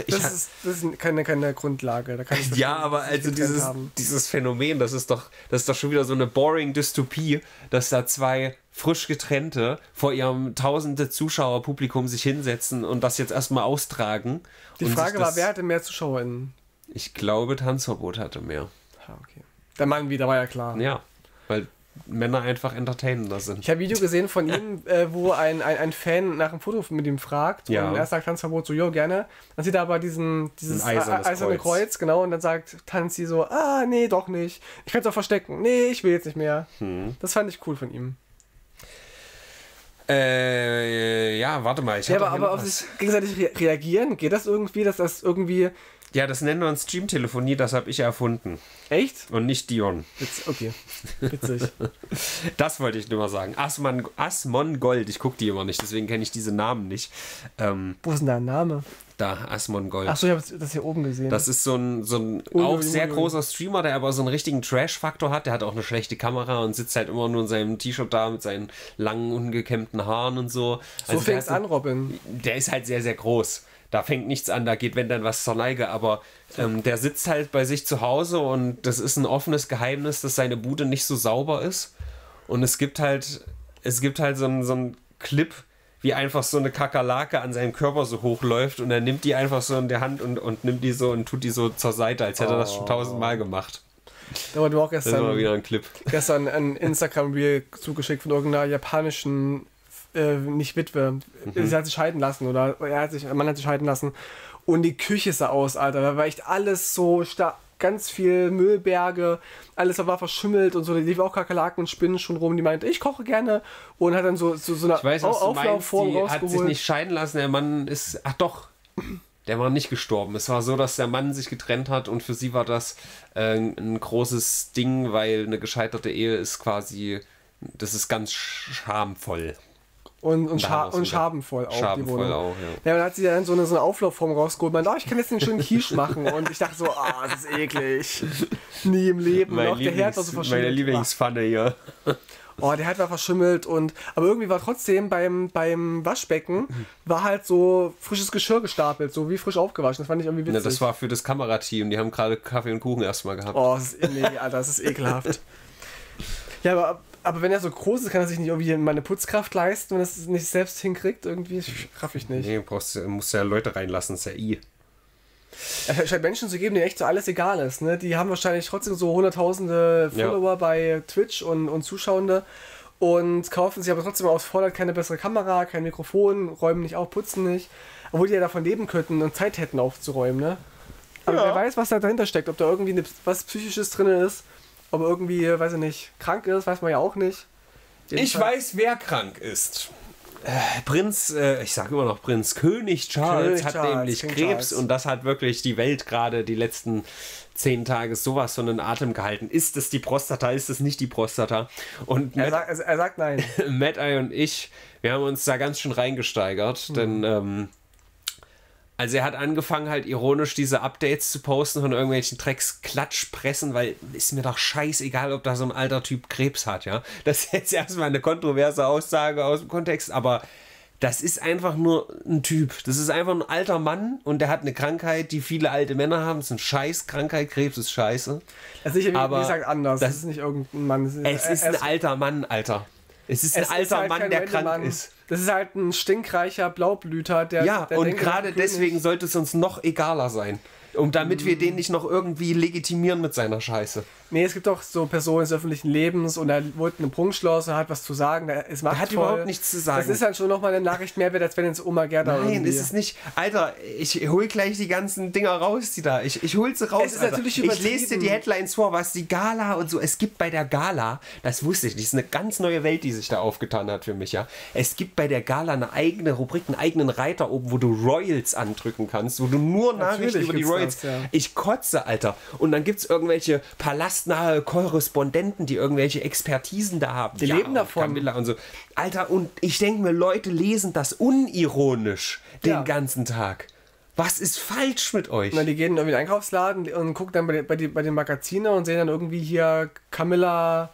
Das ist, das ist keine, keine Grundlage. Da kann ich ja, aber also dieses, dieses Phänomen, das ist doch, das ist doch schon wieder so eine boring Dystopie, dass da zwei frisch getrennte vor ihrem tausende Zuschauerpublikum sich hinsetzen und das jetzt erstmal austragen. Die Frage war, wer hatte mehr ZuschauerInnen? Ich glaube, Tanzverbot hatte mehr. Ah, okay. Der Mann wieder, war ja klar. Ja, weil Männer einfach entertainender sind. Ich habe ein Video gesehen von ihm, äh, wo ein, ein, ein Fan nach einem Foto mit ihm fragt. Ja. Und er sagt Tanzverbot so, jo, gerne. Dann sieht er aber diesen, dieses eiserne Kreuz. Kreuz. genau. Und dann sagt Tanzi so, ah, nee, doch nicht. Ich kann es auch verstecken. Nee, ich will jetzt nicht mehr. Hm. Das fand ich cool von ihm. Äh, ja, warte mal. Ich Ja, aber, aber auf sich gegenseitig re reagieren, geht das irgendwie, dass das irgendwie. Ja, das nennen wir uns Streamtelefonie, das habe ich erfunden. Echt? Und nicht Dion. Witz, okay. Witzig. Das wollte ich nur mal sagen. Asman, Asmongold, ich gucke die immer nicht, deswegen kenne ich diese Namen nicht. Ähm, Wo ist denn dein Name? Da, Asmongold. Achso, ich habe das hier oben gesehen. Das ist so ein, so ein Ui, auch ui, sehr ui. großer Streamer, der aber so einen richtigen Trash-Faktor hat. Der hat auch eine schlechte Kamera und sitzt halt immer nur in seinem T-Shirt da mit seinen langen, ungekämmten Haaren und so. so fängt ist es an, Robin. der ist halt sehr, sehr groß. Da fängt nichts an, da geht, wenn dann was zur Neige. Aber ähm, der sitzt halt bei sich zu Hause und das ist ein offenes Geheimnis, dass seine Bude nicht so sauber ist. Und es gibt halt, es gibt halt so einen so einen Clip, wie einfach so eine Kakerlake an seinem Körper so hochläuft und er nimmt die einfach so in der Hand und, und nimmt die so und tut die so zur Seite, als hätte er das schon tausendmal gemacht. Da wurde mir auch gestern, wieder ein Clip. gestern ein Instagram-Reel zugeschickt von irgendeiner japanischen, äh, nicht Witwe. Mhm. Sie hat sich scheiden lassen oder er hat sich, ein Mann hat sich scheiden lassen. Und die Küche sah aus, Alter. Da war echt alles so stark. Ganz viel Müllberge, alles war verschimmelt und so. Da lief auch Kakerlaken und Spinnen schon rum. Die meinte, ich koche gerne und hat dann so, so, so eine Ich weiß, Auflaufform die hat sich rausgeholt. nicht scheiden lassen. Der Mann ist, ach doch, der war nicht gestorben. Es war so, dass der Mann sich getrennt hat und für sie war das äh, ein großes Ding, weil eine gescheiterte Ehe ist quasi, das ist ganz schamvoll. Und, und, scha und schabenvoll auch die Schabenvoll Wohnung. auch, ja. Ja, dann hat sie dann so eine, so eine Auflaufform rausgeholt. Man, oh, ich kann jetzt einen schönen Quiche machen. Und ich dachte so, ah, das ist eklig. Nie im Leben. Mein Noch der Herd war so Lieblings, meine verschimmelt. Lieblingspfanne hier. Und Oh, der hat war verschimmelt und aber irgendwie war trotzdem beim, beim Waschbecken war halt so frisches Geschirr gestapelt, so wie frisch aufgewaschen. Das fand ich irgendwie Ja, witzig. das war für das Kamerateam. Die haben gerade Kaffee und Kuchen erstmal gehabt. oh, das ist, nee, Alter, das ist ekelhaft. ja, aber, aber wenn er so groß ist, kann er sich nicht irgendwie meine Putzkraft leisten, wenn er es nicht selbst hinkriegt. Irgendwie raff ich nicht. Nee, du brauchst, musst ja Leute reinlassen, ist ja I. Es scheint Menschen zu geben, denen echt so alles egal ist. Ne? Die haben wahrscheinlich trotzdem so hunderttausende Ja. Follower bei Twitch und, und Zuschauende und kaufen sich aber trotzdem aus Vorteil keine bessere Kamera, kein Mikrofon, räumen nicht auf, putzen nicht. Obwohl die ja davon leben könnten und Zeit hätten aufzuräumen. Ne? Aber Ja. wer weiß, was da dahinter steckt. Ob da irgendwie was Psychisches drin ist, ob er irgendwie, weiß ich nicht, krank ist, weiß man ja auch nicht. Ich Jedenfalls- weiß, wer krank ist. Äh, Prinz, äh, ich sage immer noch Prinz, König Charles König hat Charles, nämlich King Krebs Charles. und das hat wirklich die Welt gerade die letzten zehn Tage sowas von in Atem gehalten. Ist es die Prostata, ist es nicht die Prostata? Und Er, Matt, sagt, er, er sagt nein. Matt Eye und ich, wir haben uns da ganz schön reingesteigert, Mhm. denn ähm, also er hat angefangen halt ironisch diese Updates zu posten von irgendwelchen Drecks Klatschpressen, weil ist mir doch scheißegal, ob da so ein alter Typ Krebs hat, ja. Das ist jetzt erstmal eine kontroverse Aussage aus dem Kontext, aber das ist einfach nur ein Typ. Das ist einfach ein alter Mann und der hat eine Krankheit, die viele alte Männer haben. Das ist eine Scheißkrankheit. Krebs ist scheiße. Das ist wie, Aber wie gesagt, anders. Das, das- ist nicht irgendein Mann. Das Es ist ein alter Mann, Alter. Es ist ein Es alter ist halt Mann, der krank Mann. ist. Das ist halt ein stinkreicher Blaublüter, der. Ja, der und er gerade ein deswegen sollte es uns noch egaler sein. Um damit wir den nicht noch irgendwie legitimieren mit seiner Scheiße. Nee, es gibt doch so Personen des öffentlichen Lebens und er wurde in einem Prunkschloss und hat was zu sagen. Der ist hat machtvoll. überhaupt nichts zu sagen. Das ist dann schon nochmal eine Nachricht mehr wert, als wenn jetzt Oma Gerda Nein, irgendwie... ist es nicht. Alter, ich hol gleich die ganzen Dinger raus, die da. Ich, ich hol sie raus. Es ist Alter. natürlich ich lese dir übertrieben. die Headlines vor, was die Gala und so. Es gibt bei der Gala, das wusste ich nicht, ist eine ganz neue Welt, die sich da aufgetan hat für mich, ja. Es gibt bei der Gala eine eigene Rubrik, einen eigenen Reiter oben, wo du Royals andrücken kannst, wo du nur Nachrichten Natürlich über die Royals. das, ja. Ich kotze, Alter. Und dann gibt es irgendwelche palastnahe Korrespondenten, die irgendwelche Expertisen da haben. Die leben und davon. Camilla und so. Alter, und ich denke mir, Leute lesen das unironisch den Ja. ganzen Tag. Was ist falsch mit euch? Na, die gehen in irgendwie in den Einkaufsladen und gucken dann bei den, bei, die, bei den Magazinen und sehen dann irgendwie hier Camilla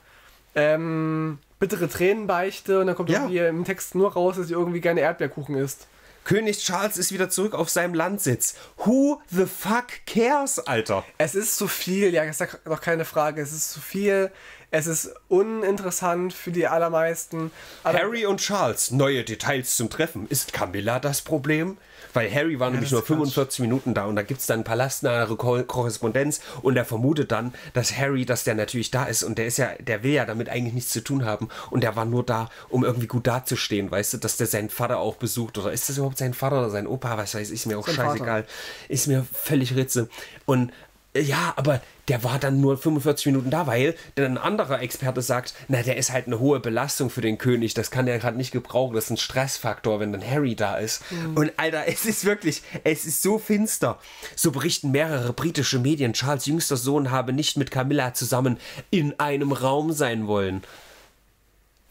ähm, bittere Tränenbeichte und dann kommt Ja. irgendwie im Text nur raus, dass sie irgendwie gerne Erdbeerkuchen isst. König Charles ist wieder zurück auf seinem Landsitz. Who the fuck cares, Alter? Es ist zu viel, ja, ist doch keine Frage. Es ist zu viel, es ist uninteressant für die allermeisten. Aber Harry und Charles, neue Details zum Treffen. Ist Camilla das Problem? Weil Harry war nämlich das nur ist Quatsch. 45 Minuten da und da gibt es dann palastnahe Ko Korrespondenz und er vermutet dann, dass Harry, dass der natürlich da ist und der ist ja, der will ja damit eigentlich nichts zu tun haben und der war nur da, um irgendwie gut dazustehen, weißt du, dass der seinen Vater auch besucht oder ist das überhaupt sein Vater oder sein Opa, was weiß ich, ist mir auch Sein scheißegal, ist mir völlig ritze und äh, ja, aber der war dann nur 45 Minuten da, weil dann ein anderer Experte sagt, na, der ist halt eine hohe Belastung für den König, das kann der gerade nicht gebrauchen, das ist ein Stressfaktor, wenn dann Harry da ist. Und Alter, es ist wirklich, es ist so finster. So berichten mehrere britische Medien, Charles jüngster Sohn habe nicht mit Camilla zusammen in einem Raum sein wollen.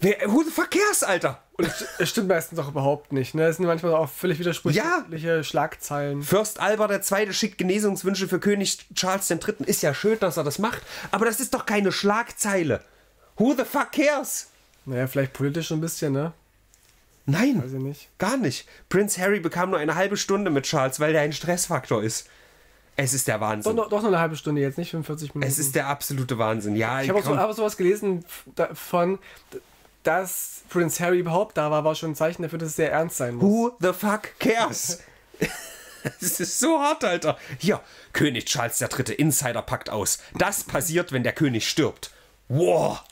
Wer, who the fuck cares, Alter? Und es, stimmt meistens auch überhaupt nicht. Ne? Es sind manchmal auch völlig widersprüchliche Schlagzeilen. Fürst Albert II. schickt Genesungswünsche für König Charles III. Ist ja schön, dass er das macht, aber das ist doch keine Schlagzeile. Who the fuck cares? Naja, vielleicht politisch ein bisschen, ne? Nein, Weiß ich nicht. gar nicht. Prinz Harry bekam nur eine halbe Stunde mit Charles, weil der ein Stressfaktor ist. Es ist der Doch, Wahnsinn. noch, doch noch eine halbe Stunde jetzt, nicht 45 Minuten. Es ist der absolute Wahnsinn. Ja, ich habe auch, so, hab auch sowas gelesen davon, dass Prince Harry überhaupt da war, war schon ein Zeichen dafür, dass es sehr ernst sein muss. Who the fuck cares? Es ist so hart, Alter. Hier, König Charles III. Insider packt aus. Das passiert, wenn der König stirbt. Wow.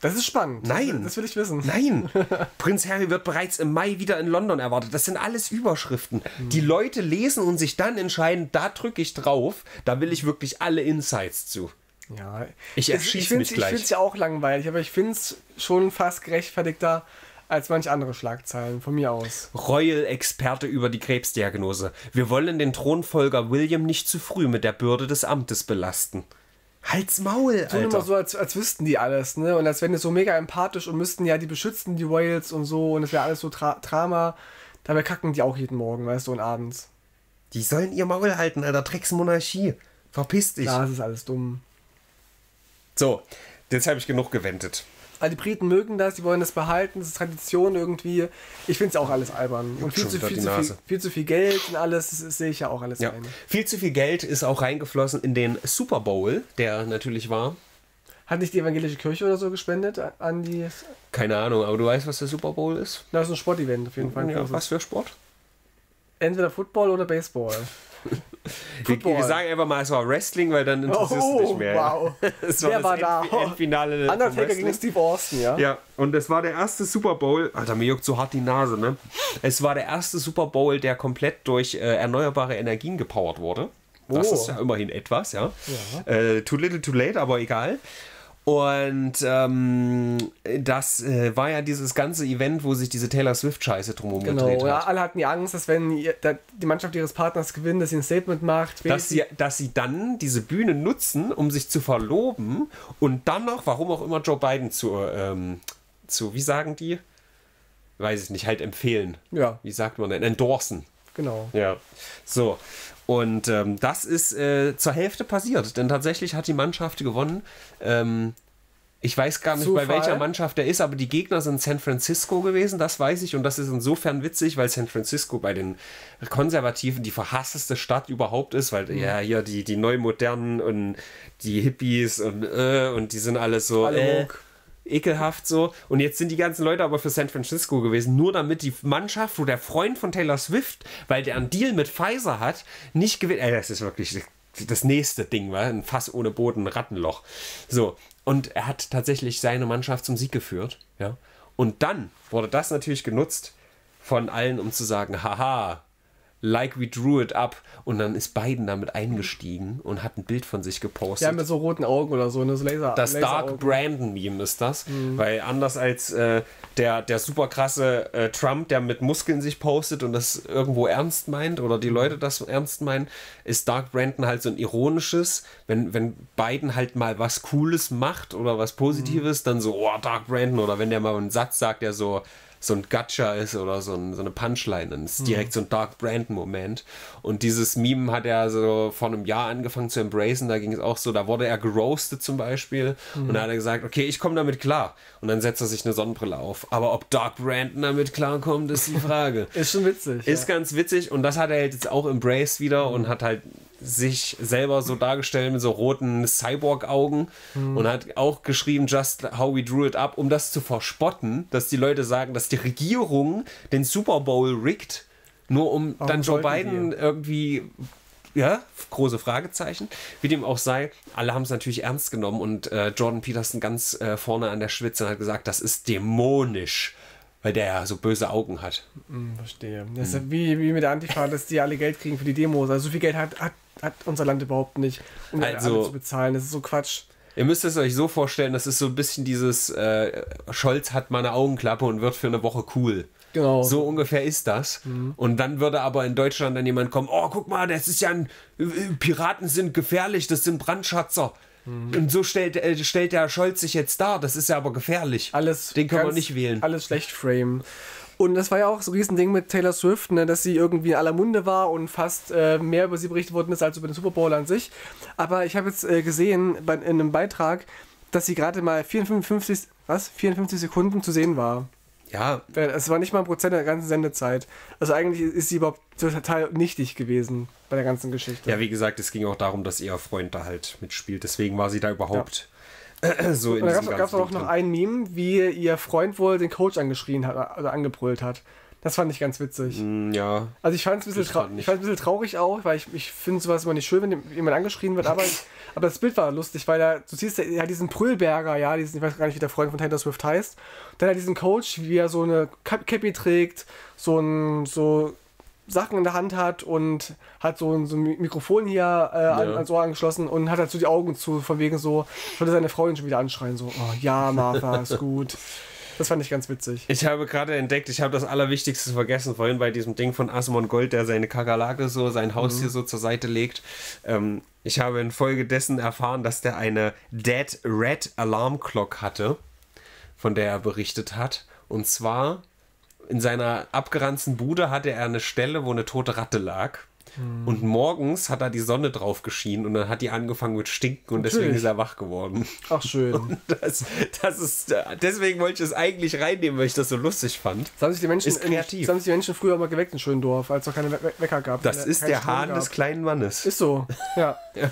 Das ist spannend. Nein. Das, das will ich wissen. Nein, Prinz Harry wird bereits im Mai wieder in London erwartet. Das sind alles Überschriften. Die Leute lesen und sich dann entscheiden, da drücke ich drauf, da will ich wirklich alle Insights zu. Ja, Ich Es- erschieß ich find's- mich gleich. Ich finde es ja auch langweilig, aber ich finde es schon fast gerechtfertigter als manch andere Schlagzeilen, von mir aus. Royal-Experte über die Krebsdiagnose. Wir wollen den Thronfolger William nicht zu früh mit der Bürde des Amtes belasten. Halt's Maul, Tun immer Alter. so, als, als wüssten die alles, ne? Und als wären die so mega empathisch und müssten ja die beschützen, die Wales und so, und es wäre alles so Tra Drama. Dabei kacken die auch jeden Morgen, weißt du, und abends. Die sollen ihr Maul halten, Alter. Drecksmonarchie. Verpiss dich. Ja, das ist alles dumm. So, jetzt habe ich genug gewendet. Weil die Briten mögen das, die wollen das behalten, das ist Tradition irgendwie. Ich finde es auch alles albern. Und viel zu, viel, zu viel, viel zu viel Geld und alles, das, sehe ich ja auch alles Ja. ein. Viel zu viel Geld ist auch reingeflossen in den Super Bowl, der natürlich war. Hat nicht die evangelische Kirche oder so gespendet an die. Keine Ahnung, aber du weißt, was der Super Bowl ist? Das ist ein Sportevent auf jeden Fall. Ja, großes. was für Sport? Entweder Football oder Baseball. Wir, wir sagen einfach mal, es war Wrestling, weil dann interessierst du dich mehr. wow. Es Wer das war da? End- Endfinale Undertaker gegen Steve Austin, ja? Ja, und es war der erste Super Bowl. Alter, mir juckt so hart die Nase, ne? Es war der erste Super Bowl, der komplett durch äh, erneuerbare Energien gepowert wurde. Das Oh. ist ja immerhin etwas, ja. Ja. Äh, too little, too late, aber egal. Und ähm, das äh, war ja dieses ganze Event, wo sich diese Taylor Swift-Scheiße drumherum Genau, gedreht ja, hat. alle hatten die Angst, dass wenn ihr, die Mannschaft ihres Partners gewinnt, dass sie ein Statement macht. Dass sie, dass sie dann diese Bühne nutzen, um sich zu verloben und dann noch, warum auch immer, Joe Biden zu, ähm, zu wie sagen die? Weiß ich nicht, halt empfehlen. Ja, Wie sagt man denn? Endorsen. Genau. Ja. So. Und ähm, das ist äh, zur Hälfte passiert, denn tatsächlich hat die Mannschaft gewonnen. Ähm, ich weiß gar nicht, bei Zufall? welcher Mannschaft er ist, aber die Gegner sind San Francisco gewesen, das weiß ich. Und das ist insofern witzig, weil San Francisco bei den Konservativen die verhassteste Stadt überhaupt ist, weil Mhm. ja hier die, die Neumodernen und die Hippies und, äh, und die sind alles so. Alle äh. Ekelhaft so. Und jetzt sind die ganzen Leute aber für San Francisco gewesen, nur damit die Mannschaft, wo der Freund von Taylor Swift, weil der einen Deal mit Pfizer hat, nicht gewinnt. Ey, das ist wirklich das nächste Ding, war ein Fass ohne Boden, ein Rattenloch. So. Und er hat tatsächlich seine Mannschaft zum Sieg geführt. Ja. Und dann wurde das natürlich genutzt von allen, um zu sagen, haha, like we drew it up. Und dann ist Biden damit eingestiegen und hat ein Bild von sich gepostet. Ja, mit so roten Augen oder so, ne? So Laser. Das Dark Laseraugen. Brandon Meme ist das, Mhm. weil anders als äh, der, der super krasse äh, Trump, der mit Muskeln sich postet und das irgendwo ernst meint oder die Leute das ernst meinen, ist Dark Brandon halt so ein ironisches, wenn, wenn Biden halt mal was Cooles macht oder was Positives, dann so, oh, Dark Brandon oder wenn der mal einen Satz sagt, der so so ein Gotcha ist oder so, ein, so eine Punchline, dann ist direkt so ein Dark Brandon-Moment. Und dieses Meme hat er so vor einem Jahr angefangen zu embracen, da ging es auch so, da wurde er geroastet zum Beispiel und da hat er gesagt, okay, ich komme damit klar. Und dann setzt er sich eine Sonnenbrille auf. Aber ob Dark Brandon damit klarkommt, ist die Frage. Ist schon witzig. Ist ganz witzig und das hat er jetzt auch embraced wieder und hat halt sich selber so dargestellt mit so roten Cyborg-Augen und hat auch geschrieben, just how we drew it up, um das zu verspotten, dass die Leute sagen, dass die Regierung den Super Bowl riggt, nur um Warum dann Joe Biden irgendwie ja, große Fragezeichen. Wie dem auch sei, alle haben es natürlich ernst genommen und äh, Jordan Peterson ganz äh, vorne an der und hat gesagt, das ist dämonisch, weil der ja so böse Augen hat. Hm, verstehe. Das ist ja wie, wie mit der Antifa, dass die alle Geld kriegen für die Demos. Also so viel Geld hat, hat, hat unser Land überhaupt nicht, um Also- alle zu bezahlen. Das ist so Quatsch. Ihr müsst es euch so vorstellen, das ist so ein bisschen dieses äh, Scholz hat mal eine Augenklappe und wird für eine Woche cool. Genau. So ungefähr ist das. Und dann würde aber in Deutschland dann jemand kommen, oh, guck mal, das ist ja ein, äh, Piraten sind gefährlich, das sind Brandschatzer. Und so stellt, äh, stellt der Scholz sich jetzt dar, das ist ja aber gefährlich. Alles Den können wir nicht wählen. Alles schlecht frame. Und das war ja auch so ein Riesending mit Taylor Swift, ne, dass sie irgendwie in aller Munde war und fast äh, mehr über sie berichtet worden ist als über den Super Bowl an sich. Aber ich habe jetzt äh, gesehen bei, in einem Beitrag, dass sie gerade mal 54, was? 54 Sekunden zu sehen war. Ja, Es war nicht mal ein Prozent der ganzen Sendezeit. Also eigentlich ist sie überhaupt total nichtig gewesen bei der ganzen Geschichte. ja, wie gesagt, es ging auch darum, dass ihr Freund da halt mitspielt. Deswegen war sie da überhaupt so in Und da gab es auch noch ein Meme, wie ihr Freund wohl den Coach angeschrien hat oder angebrüllt hat. Das fand ich ganz witzig. Mm, Ja, Also ich fand es ein bisschen, ich- ich ein traurig auch, weil ich, ich finde sowas immer nicht schön, wenn jemand angeschrien wird, aber, aber das Bild war lustig, weil da, du siehst ja diesen Prüllberger, ja, diesen, ich weiß gar nicht, wie der Freund von Taylor Swift heißt, dann hat diesen Coach, wie er so eine Cap- Cappy trägt, so ein, so Sachen in der Hand hat und hat so ein, so ein Mikrofon hier äh, an, Ja. ans Ohr angeschlossen und hat so die Augen zu, von wegen so, würde seine Freundin schon wieder anschreien, so, oh ja, Martha, ist gut. Das fand ich ganz witzig. Ich habe gerade entdeckt, ich habe das Allerwichtigste vergessen, vorhin bei diesem Ding von Asmon Gold, der seine Kakerlake so, sein Haustier so zur Seite legt. Ähm, ich habe infolgedessen erfahren, dass der eine Dead Red Alarm Clock hatte, von der er berichtet hat. Und zwar in seiner abgeranzten Bude hatte er eine Stelle, wo eine tote Ratte lag. Und morgens hat da die Sonne drauf geschienen und dann hat die angefangen mit Stinken und deswegen Natürlich. ist er wach geworden. Ach, schön. Das, das ist, äh, deswegen wollte ich es eigentlich reinnehmen, weil ich das so lustig fand. Das haben sich die Menschen, Ist kreativ. Das haben sich die Menschen früher mal geweckt in Schöndorf, als es noch keine We We Wecker gab. Das ist der Strom Hahn gab. des kleinen Mannes. Ist so, ja. Ja.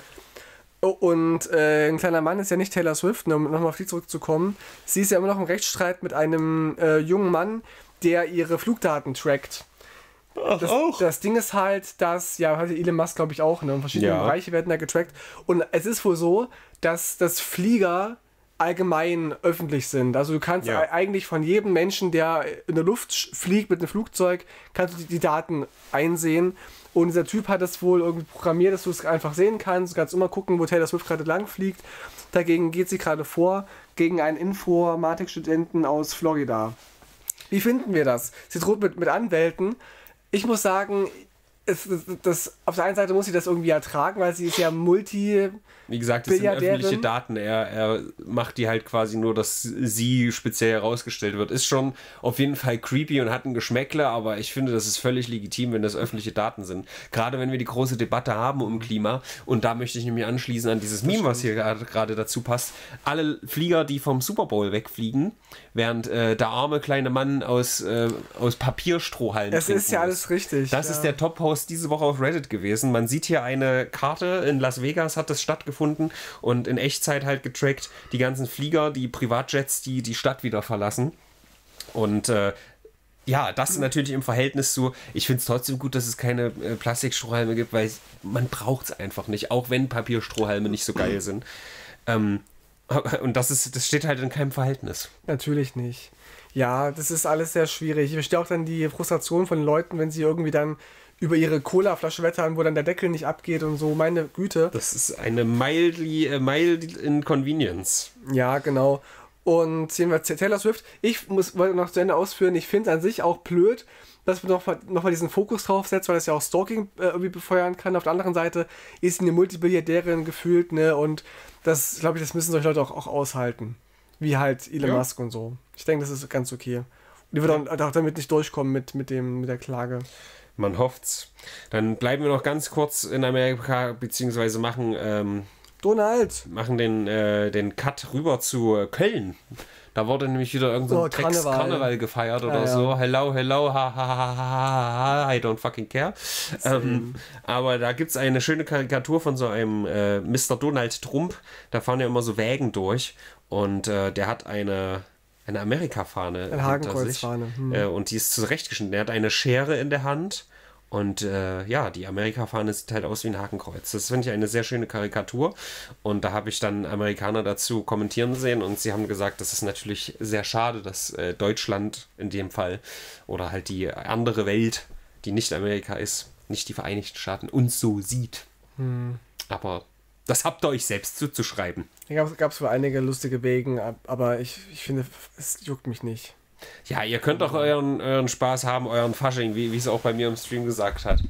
Oh, und äh, ein kleiner Mann ist ja nicht Taylor Swift, um nochmal auf die zurückzukommen. Sie ist ja immer noch im Rechtsstreit mit einem äh, jungen Mann, der ihre Flugdaten trackt. Ach, Das, das Ding ist halt, dass, ja, hatte Elon Musk, glaube ich, auch, ne? verschiedene Ja. Bereiche werden da getrackt. Und es ist wohl so, dass das Flieger allgemein öffentlich sind. Also du kannst Ja. eigentlich von jedem Menschen, der in der Luft fliegt mit einem Flugzeug, kannst du die, die Daten einsehen. Und dieser Typ hat das wohl irgendwie programmiert, dass du es einfach sehen kannst. Du kannst immer gucken, wo Taylor Swift gerade lang fliegt. Dagegen geht sie gerade vor gegen einen Informatikstudenten aus Florida. Wie finden wir das? Sie droht mit, mit Anwälten. Ich muss sagen, es, das, das, auf der einen Seite muss sie das irgendwie ertragen, weil sie ist ja multi. Wie gesagt, das sind öffentliche Daten. Er, er macht die halt quasi nur, dass sie speziell herausgestellt wird. Ist schon auf jeden Fall creepy und hat ein Geschmäckle, aber ich finde, das ist völlig legitim, wenn das öffentliche Daten sind. Gerade wenn wir die große Debatte haben um Klima. Und da möchte ich nämlich anschließen an dieses Meme, was hier gerade dazu passt. Alle Flieger, die vom Super Bowl wegfliegen, während äh, der arme kleine Mann aus, äh, aus Papierstrohhalmen Es ist ja alles richtig. Das ja. ist der Top-Post diese Woche auf Reddit gewesen. Man sieht hier eine Karte, in Las Vegas hat das stattgefunden und in Echtzeit halt getrackt die ganzen Flieger, die Privatjets, die die Stadt wieder verlassen. Und äh, ja, das natürlich im Verhältnis zu, ich finde es trotzdem gut, dass es keine äh, Plastikstrohhalme gibt, weil man braucht es einfach nicht, auch wenn Papierstrohhalme nicht so geil sind. Ähm, und das, ist, das steht halt in keinem Verhältnis. Natürlich nicht. Ja, das ist alles sehr schwierig. Ich verstehe auch dann die Frustration von Leuten, wenn sie irgendwie dann über ihre Colaflasche wettern, wo dann der Deckel nicht abgeht und so. Meine Güte. Das ist eine mildly, äh, mild inconvenience. Ja, genau. Und sehen wir Taylor Swift. Ich muss wollte noch zu Ende ausführen. Ich finde an sich auch blöd, dass man nochmal noch mal diesen Fokus drauf setzt, weil das ja auch Stalking äh, irgendwie befeuern kann. Auf der anderen Seite ist sie eine Multibilliardärin gefühlt, ne? Und das, glaube ich, das müssen solche Leute auch, auch aushalten. Wie halt Elon Ja. Musk und so. Ich denke, das ist ganz okay. Und die wird auch, auch damit nicht durchkommen mit, mit, dem, mit der Klage. Man hofft's. Dann bleiben wir noch ganz kurz in Amerika, beziehungsweise machen, ähm, Donald! machen den, äh, den Cut rüber zu äh, Köln. Da wurde nämlich wieder irgendein so Oh, Drecks Karneval. Karneval gefeiert oder Ja, ja. so. Hello, hello, ha, ha, ha, ha, ha, I don't fucking care. Ähm, aber da gibt es eine schöne Karikatur von so einem äh, Mr. Donald Trump. Da fahren ja immer so Wägen durch und äh, der hat eine, eine Amerika-Fahne. hinter sich. Hakenkreuzfahne, hm. Äh, und die ist zurechtgeschnitten. Er hat eine Schere in der Hand und äh, ja, die Amerika-Fahne sieht halt aus wie ein Hakenkreuz. Das finde ich eine sehr schöne Karikatur. Und da habe ich dann Amerikaner dazu kommentieren sehen und sie haben gesagt, das ist natürlich sehr schade, dass äh, Deutschland in dem Fall oder halt die andere Welt, die nicht Amerika ist, nicht die Vereinigten Staaten, uns so sieht. Aber das habt ihr euch selbst zuzuschreiben. Da gab es wohl einige lustige Wegen, ab- aber ich, ich finde, es juckt mich nicht. Ja, ihr könnt doch euren, euren Spaß haben, euren Fasching, wie wie es auch bei mir im Stream gesagt hat.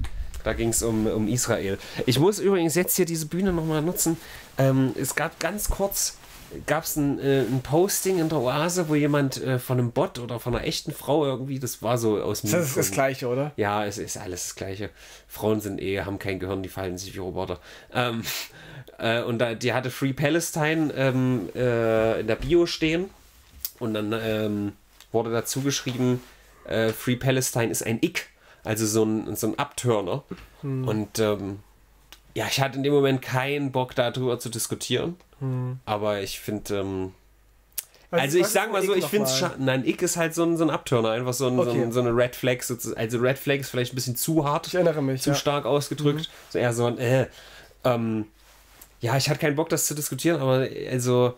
Da ging es um, um Israel. Ich muss übrigens jetzt hier diese Bühne nochmal nutzen. Ähm, es gab ganz kurz gab es ein, äh, ein Posting in der Oase, wo jemand äh, von einem Bot oder von einer echten Frau irgendwie, das war so aus dem. Das ist das Gleiche, oder? Ja, es ist alles das Gleiche. Frauen sind eh, haben kein Gehirn, die verhalten sich wie Roboter. Ähm, äh, und da, die hatte Free Palestine ähm, äh, in der Bio stehen. Und dann ähm, wurde dazu geschrieben, äh, Free Palestine ist ein Ick. Also so ein, so ein Abturner. Und ähm, ja, ich hatte in dem Moment keinen Bock darüber zu diskutieren. Aber ich finde, ähm, Was also ich sag mal so, ich finde es schade. Nein, Ick ist halt so ein, so ein Abturner, einfach so, ein, so, Okay. ein, so eine Red Flag. Also Red Flag ist vielleicht ein bisschen zu hart, Ich erinnere mich. zu ja. Mhm. stark ausgedrückt. So eher so ein, äh, ähm, ja, ich hatte keinen Bock, das zu diskutieren, aber also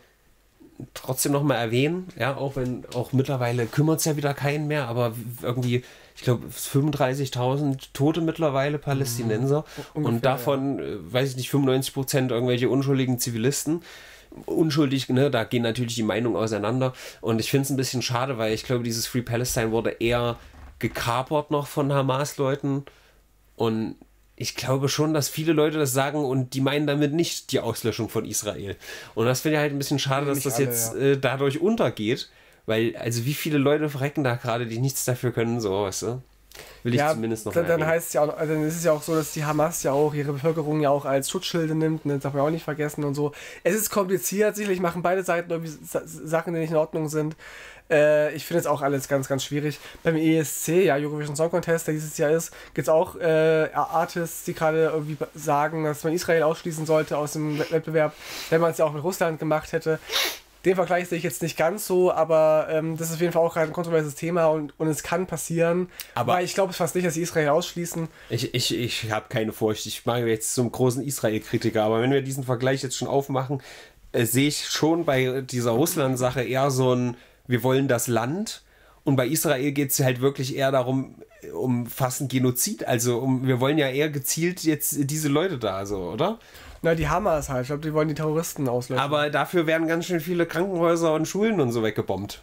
trotzdem nochmal erwähnen, ja, auch wenn, auch mittlerweile kümmert es ja wieder keinen mehr, aber irgendwie, ich glaube, 35.000 Tote mittlerweile Palästinenser Mhm. Ungefähr, und davon, äh, weiß ich nicht, 95 Prozent irgendwelche unschuldigen Zivilisten. Unschuldig, ne, da gehen natürlich die Meinungen auseinander und ich finde es ein bisschen schade, weil ich glaube, dieses Free Palestine wurde eher gekapert noch von Hamas-Leuten und ich glaube schon, dass viele Leute das sagen und die meinen damit nicht die Auslöschung von Israel. Und das finde ich halt ein bisschen schade, dass das alle, jetzt ja. äh, dadurch untergeht. Weil, also wie viele Leute verrecken da gerade, die nichts dafür können, so, weißt du? Will ich ja, zumindest noch dann, dann heißt es ja auch, also dann ist es ja auch so, dass die Hamas ja auch ihre Bevölkerung ja auch als Schutzschilde nimmt, ne, das darf man auch nicht vergessen und so. Es ist kompliziert, sicherlich machen beide Seiten irgendwie Sa- Sachen, die nicht in Ordnung sind. Äh, ich finde es auch alles ganz, ganz schwierig. Beim ESC, ja, Eurovision Song Contest, der dieses Jahr ist, gibt es auch äh, Artists, die gerade irgendwie sagen, dass man Israel ausschließen sollte aus dem Wettbewerb, wenn man es ja auch mit Russland gemacht hätte. Den Vergleich sehe ich jetzt nicht ganz so, aber ähm, das ist auf jeden Fall auch gerade ein kontroverses Thema und, und es kann passieren. Aber- Aber ich glaube fast nicht, dass sie Israel ausschließen. Ich, ich, ich habe keine Furcht. Ich mag jetzt zum großen Israel-Kritiker, aber wenn wir diesen Vergleich jetzt schon aufmachen, äh, sehe ich schon bei dieser Russland-Sache eher so ein, wir wollen das Land. Und bei Israel geht es halt wirklich eher darum, äh, um fast ein Genozid. Also um, wir wollen ja eher gezielt jetzt diese Leute da, so, oder? Na, die Hamas halt. Ich glaube, die wollen die Terroristen auslöschen. Aber dafür werden ganz schön viele Krankenhäuser und Schulen und so weggebombt.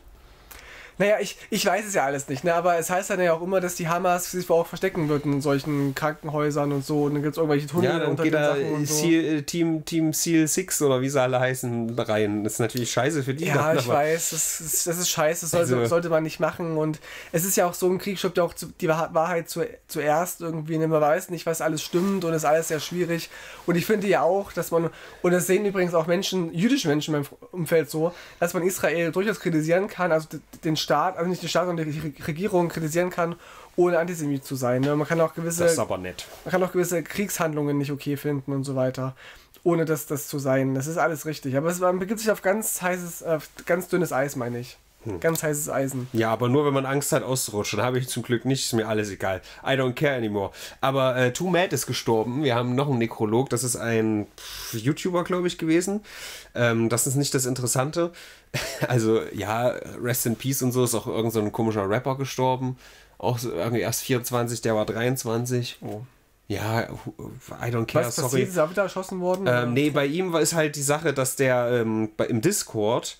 Naja, ich, ich weiß es ja alles nicht, ne? aber es heißt dann ja auch immer, dass die Hamas sich auch verstecken wird in solchen Krankenhäusern und so. Und dann gibt es irgendwelche Tunnel Ja, dann unter geht den da Sachen und so. Seal, äh, Team, Team Seal 6 oder wie sie alle heißen rein. Das ist natürlich scheiße für die. Ja, dann, ich weiß, das ist, das ist scheiße, das sollte, Also- sollte man nicht machen. Und es ist ja auch so, im Krieg ja auch zu- die Wahr- Wahrheit zu, zuerst irgendwie. ne? Man weiß nicht, was alles stimmt und es ist alles sehr schwierig. Und ich finde ja auch, dass man, und das sehen übrigens auch Menschen, jüdische Menschen in meinem Umfeld so, dass man Israel durchaus kritisieren kann, also den Staat, also nicht den Staat, sondern die Re- Regierung kritisieren kann, ohne Antisemit zu sein. Ne? Man kann auch gewisse Das ist aber nett. man kann auch gewisse Kriegshandlungen nicht okay finden und so weiter. Ohne das, das zu sein. Das ist alles richtig. Aber es, man begibt sich auf ganz heißes, auf ganz dünnes Eis, meine ich. Hm. Ganz heißes Eisen. Ja, aber nur wenn man Angst hat auszurutschen. Habe ich zum Glück nicht, ist mir alles egal. I don't care anymore. Aber äh, Too Mad ist gestorben. Wir haben noch einen Nekrolog. Das ist ein YouTuber, glaube ich, gewesen. Ähm, das ist nicht das Interessante. Also, ja, Rest in Peace und so ist auch irgend so ein komischer Rapper gestorben. Auch so irgendwie erst 24, der war 23. Oh. Ja, I don't care, Was sorry. passiert? Ist er wieder erschossen worden? Ähm, nee, bei ihm war ist halt die Sache, dass der ähm, bei, im Discord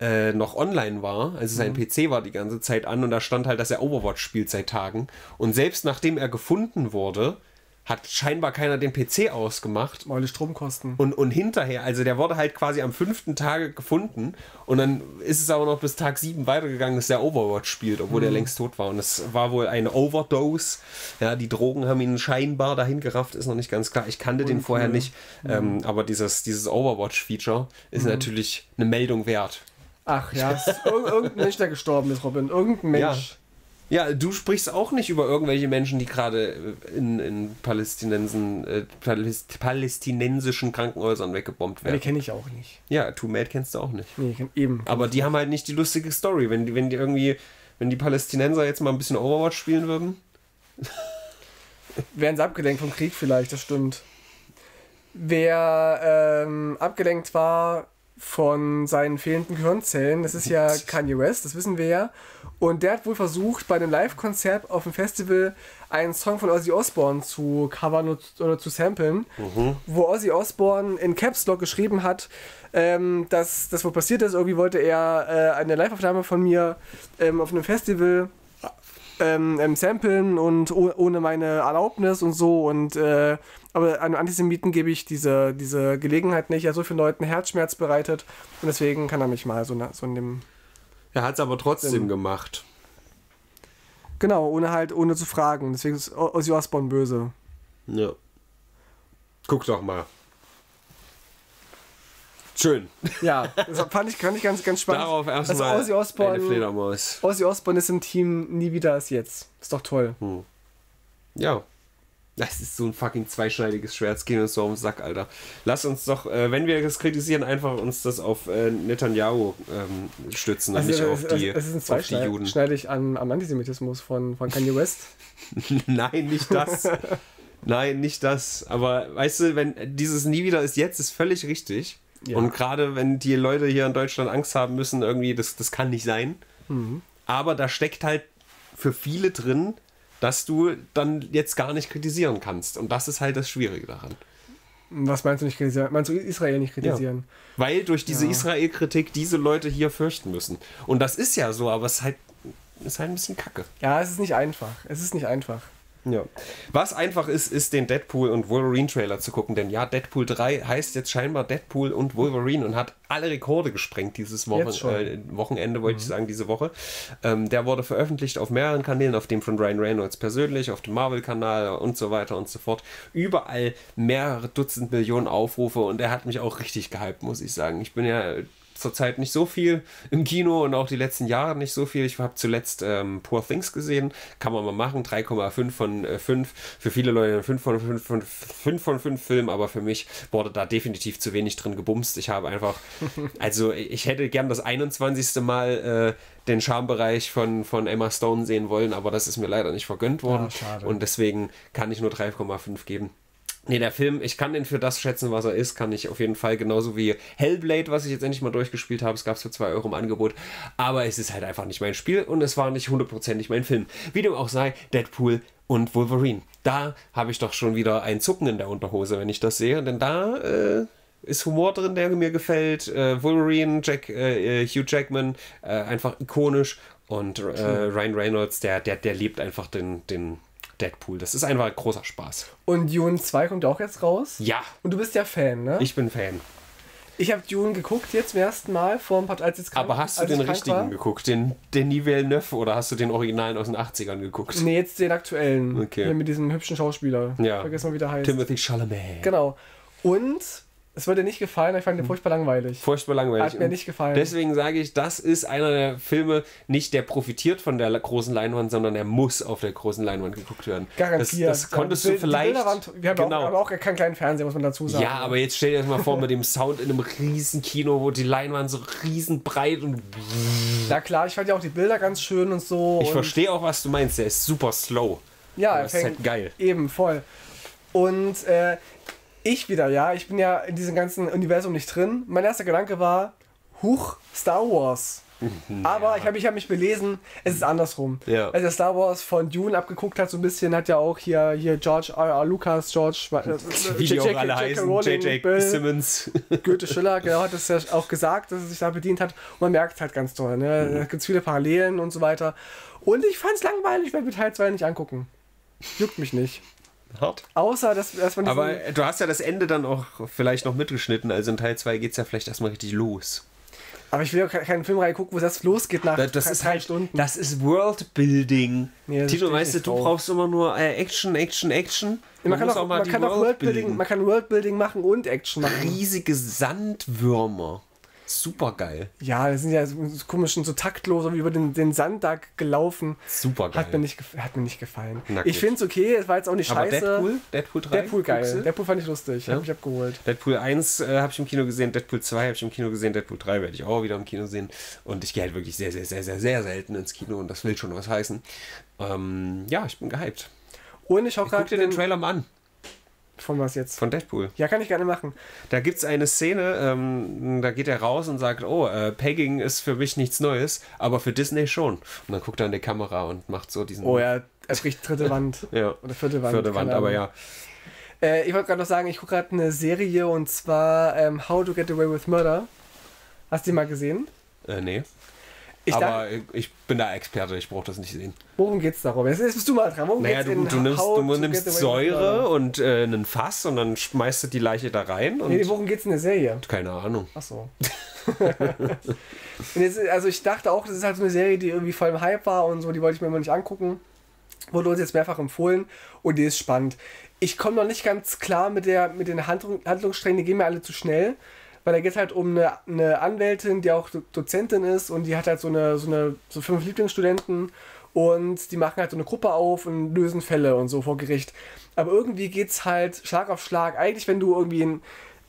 äh, noch online war. Also sein PC war die ganze Zeit an und da stand halt, dass er Overwatch spielt seit Tagen. Und selbst nachdem er gefunden wurde, hat scheinbar keiner den PC ausgemacht. Mal die Stromkosten. Und, und hinterher, also der wurde halt quasi am fünften Tage gefunden und dann ist es aber noch bis Tag sieben weitergegangen, dass der Overwatch spielt, obwohl der längst tot war. Und es war wohl eine Overdose. Ja, die Drogen haben ihn scheinbar dahin gerafft, ist noch nicht ganz klar. Ich kannte den vorher nicht, ähm, aber dieses, dieses Overwatch-Feature ist natürlich eine Meldung wert. Ach ja, irgendein Mensch, der gestorben ist, Robin. Irgendein Mensch. Ja, du sprichst auch nicht über irgendwelche Menschen, die gerade äh, in, in Palästinensen, äh, Paläst palästinensischen Krankenhäusern weggebombt Die werden. kenne ich auch nicht. Ja, Too Mad kennst du auch nicht. Nee, kenn, eben. Aber die haben halt nicht die lustige Story. Wenn die, wenn die irgendwie, wenn die Palästinenser jetzt mal ein bisschen Overwatch spielen würden. Werden sie abgelenkt vom Krieg vielleicht, das stimmt. Wer ähm, abgelenkt war von seinen fehlenden Gehirnzellen, das ist ja Kanye West, das wissen wir ja. Und der hat wohl versucht, bei einem Live-Konzert auf dem Festival einen Song von Ozzy Osbourne zu covern oder zu samplen, wo Ozzy Osbourne in Caps Lock geschrieben hat, ähm, dass das wohl passiert ist. Irgendwie wollte er äh, eine Live-Aufnahme von mir ähm, auf einem Festival ähm, ähm, samplen und oh, ohne meine Erlaubnis und so und äh, aber einem Antisemiten gebe ich diese, diese Gelegenheit nicht. Er hat so vielen Leuten Herzschmerz bereitet und deswegen kann er mich mal so, na- so in dem Er hat es aber trotzdem Ähm. gemacht. genau ohne halt ohne zu fragen. Deswegen ist Ozzy Osbourne böse. Ja. Guck doch mal. Schön. Ja, das fand ich, fand ich ganz ganz spannend. Darauf also erstmal Ozzy eine Osbourne, Fledermaus. Ozzy Osbourne ist im Team nie wieder als jetzt. Ist doch toll. Ja. Das ist so ein fucking zweischneidiges Schwert. Es geht uns so auf den Sack, Alter. Lass uns doch, äh, wenn wir das kritisieren, einfach uns das auf äh, Netanyahu ähm, stützen und nicht auf die, es ist ein auf die Juden. zweischneidig an, am Antisemitismus von, von Kanye West. Nein, nicht das. Nein, nicht das. Aber weißt du, wenn dieses Nie wieder ist jetzt, ist völlig richtig. Ja. Und gerade wenn die Leute hier in Deutschland Angst haben müssen, irgendwie, das, das kann nicht sein. Mhm. Aber da steckt halt für viele drin, dass du dann jetzt gar nicht kritisieren kannst. Und das ist halt das Schwierige daran. Was meinst du nicht kritisieren? Meinst du Israel nicht kritisieren? Weil durch diese Ja. Israel-Kritik diese Leute hier fürchten müssen. Und das ist ja so, aber es ist halt, ist halt ein bisschen kacke. Ja, es ist nicht einfach. Es ist nicht einfach. Ja. Was einfach ist, ist den Deadpool und Wolverine Trailer zu gucken, denn ja, Deadpool 3 heißt jetzt scheinbar Deadpool und Wolverine und hat alle Rekorde gesprengt dieses Wochen äh, Wochenende, wollte ich sagen, diese Woche. Ähm, der wurde veröffentlicht auf mehreren Kanälen, auf dem von Ryan Reynolds persönlich, auf dem Marvel-Kanal und so weiter und so fort. Überall mehrere Dutzend Millionen Aufrufe und er hat mich auch richtig gehypt, muss ich sagen. Ich bin ja zurzeit nicht so viel im Kino und auch die letzten Jahre nicht so viel. Ich habe zuletzt ähm, Poor Things gesehen. Kann man mal machen. 3,5 von äh, 5. Für viele Leute 5 von 5, von 5 von 5 Film, aber für mich wurde da definitiv zu wenig drin gebumst. Ich habe einfach, also ich hätte gern das 21. Mal äh, den Schambereich von, von Emma Stone sehen wollen, aber das ist mir leider nicht vergönnt worden. Ja, schade. und deswegen kann ich nur 3,5 geben. Nee, der Film, ich kann den für das schätzen, was er ist, kann ich auf jeden Fall, genauso wie Hellblade, was ich jetzt endlich mal durchgespielt habe. Es gab es für 2 Euro im Angebot. Aber es ist halt einfach nicht mein Spiel und es war nicht hundertprozentig mein Film. Wie dem auch sei, Deadpool und Wolverine. Da habe ich doch schon wieder ein Zucken in der Unterhose, wenn ich das sehe. Denn da äh, ist Humor drin, der mir gefällt. Äh, Wolverine, Jack, äh, Hugh Jackman, äh, einfach ikonisch. Und äh, Ryan Reynolds, der, der, der liebt einfach den, den Deadpool. Das ist einfach ein großer Spaß. Und Dune 2 kommt auch jetzt raus. Ja, Und du bist ja Fan, ne? ich bin Fan. Ich habe Dune geguckt jetzt zum ersten Mal, vor ein paar, als jetzt krank, Aber hast du den richtigen war. geguckt? Den Denis Villeneuve oder hast du den Originalen aus den 80ern geguckt? Nee, jetzt den aktuellen. Okay. Mit diesem hübschen Schauspieler. Ja. Vergiss mal, wie der heißt. Timothy Chalamet. Genau. Und es dir nicht gefallen, ich fand den furchtbar langweilig. Furchtbar langweilig. Hat mir nicht gefallen. Deswegen sage ich, das ist einer der Filme, nicht der profitiert von der großen Leinwand, sondern der muss auf der großen Leinwand geguckt werden. Garantiert. Das, das konntest Die du vielleicht. Bilder waren, wir haben, genau. auch, aber auch keinen kleinen Fernseher, muss man dazu sagen. ja, aber jetzt stell dir das mal vor mit dem Sound in einem riesen Kino, wo die Leinwand so riesenbreit und Ja klar, ich fand ja auch die Bilder ganz schön und so. ich verstehe auch, was du meinst. Der ist super slow. Ja, er es ist fängt halt geil. eben voll. Und äh, ich wieder, ja, ich bin ja in diesem ganzen Universum nicht drin. Mein erster Gedanke war, Huch, Star Wars. Aber ich habe ich hab mich belesen, es ist andersrum. Ja. Als er Star Wars von Dune abgeguckt hat, so ein bisschen, hat ja auch hier, hier George R. R. Lucas, George, äh, Wie die auch J.K. alle heißen. J.J. Simmons. Goethe Schiller, genau, hat es ja auch gesagt, dass er sich da bedient hat. Und man merkt halt ganz toll, ne? Da gibt es viele Parallelen und so weiter. Und ich fand es langweilig, ich werde mir Teil 2 nicht angucken. Juckt mich nicht. Hart. Außer, dass, dass man Aber du hast ja das Ende dann auch vielleicht noch mitgeschnitten. Also in Teil 2 geht es ja vielleicht erstmal richtig los. aber ich will ja ke- keinen Film reingucken, wo es erst losgeht nach Das, das drei, ist drei halt, Stunden. das ist Worldbuilding. Nee, das Tino, weißt du, du drauf. brauchst immer nur äh, Action, Action, Action. man, kann muss auch, man, die kann auch World Worldbuilding, man kann Worldbuilding machen und Action machen. Riesige Sandwürmer. Super geil. Ja, das sind ja so, und so taktlos und über den, den Sand da gelaufen. Super geil. Hat mir nicht, hat mir nicht gefallen. Na ich finde es okay, es war jetzt auch nicht Aber scheiße. Deadpool? Deadpool 3? Deadpool geil. du? Deadpool fand ich lustig. Ja? Hab mich abgeholt. Deadpool 1 äh, habe ich im Kino gesehen, Deadpool 2 habe ich im Kino gesehen, Deadpool 3 werde ich auch wieder im Kino sehen. Und ich gehe halt wirklich sehr, sehr, sehr, sehr, sehr selten ins Kino und das will schon was heißen. Ähm, ja, ich bin gehypt. Und ich hau Guck gerade dir den Trailer mal an Von was jetzt? von Deadpool. Ja, kann ich gerne machen. Da gibt es eine Szene, ähm, da geht er raus und sagt, oh, äh, Pegging ist für mich nichts Neues, aber für Disney schon. Und dann guckt er in die Kamera und macht so diesen... Oh ja, er bricht dritte Wand. Ja. Oder vierte Wand. Vierte Wand, aber ja. Äh, ich wollte gerade noch sagen, ich gucke gerade eine Serie und zwar ähm, How to Get Away with Murder. Hast du die mal gesehen? Äh, nee. Ich aber dachte, ich bin da Experte, ich brauche das nicht sehen. worum geht's darum? Jetzt, jetzt bist du mal dran. Worum Naja, du, du nimmst, How du nimmst Säure und äh, einen Fass und dann schmeißt du die Leiche da rein und... Nee, worum geht's in der Serie? keine Ahnung. Ach so. Jetzt, also ich dachte auch, das ist halt so eine Serie, die irgendwie voll im Hype war und so, die wollte ich mir immer nicht angucken. Wurde uns jetzt mehrfach empfohlen und die ist spannend. Ich komme noch nicht ganz klar mit, der, mit den Handlung, Handlungssträngen, die gehen mir alle zu schnell. Weil da geht es halt um eine, eine Anwältin, die auch Do- Dozentin ist und die hat halt so eine, so eine so fünf Lieblingsstudenten und die machen halt so eine Gruppe auf und lösen Fälle und so vor Gericht. Aber irgendwie geht es halt Schlag auf Schlag. Eigentlich, wenn du irgendwie ein,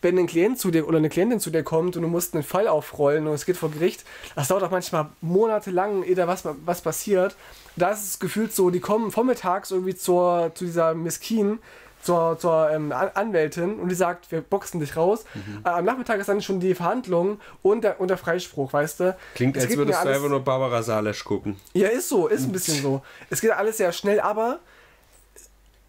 wenn ein Klient zu dir oder eine Klientin zu dir kommt und du musst einen Fall aufrollen und es geht vor Gericht, das dauert auch manchmal monatelang, ehe da was, was passiert. Da ist es gefühlt so, die kommen vormittags irgendwie zur, zu dieser Miskin, zur, zur ähm, An- Anwältin und die sagt, wir boxen dich raus. Mhm. Äh, am Nachmittag ist dann schon die Verhandlung und der, und der Freispruch, weißt du? Klingt, Es als würdest du einfach nur Barbara Salesch gucken. ja, ist so, ist ein bisschen so. Es geht alles sehr schnell, aber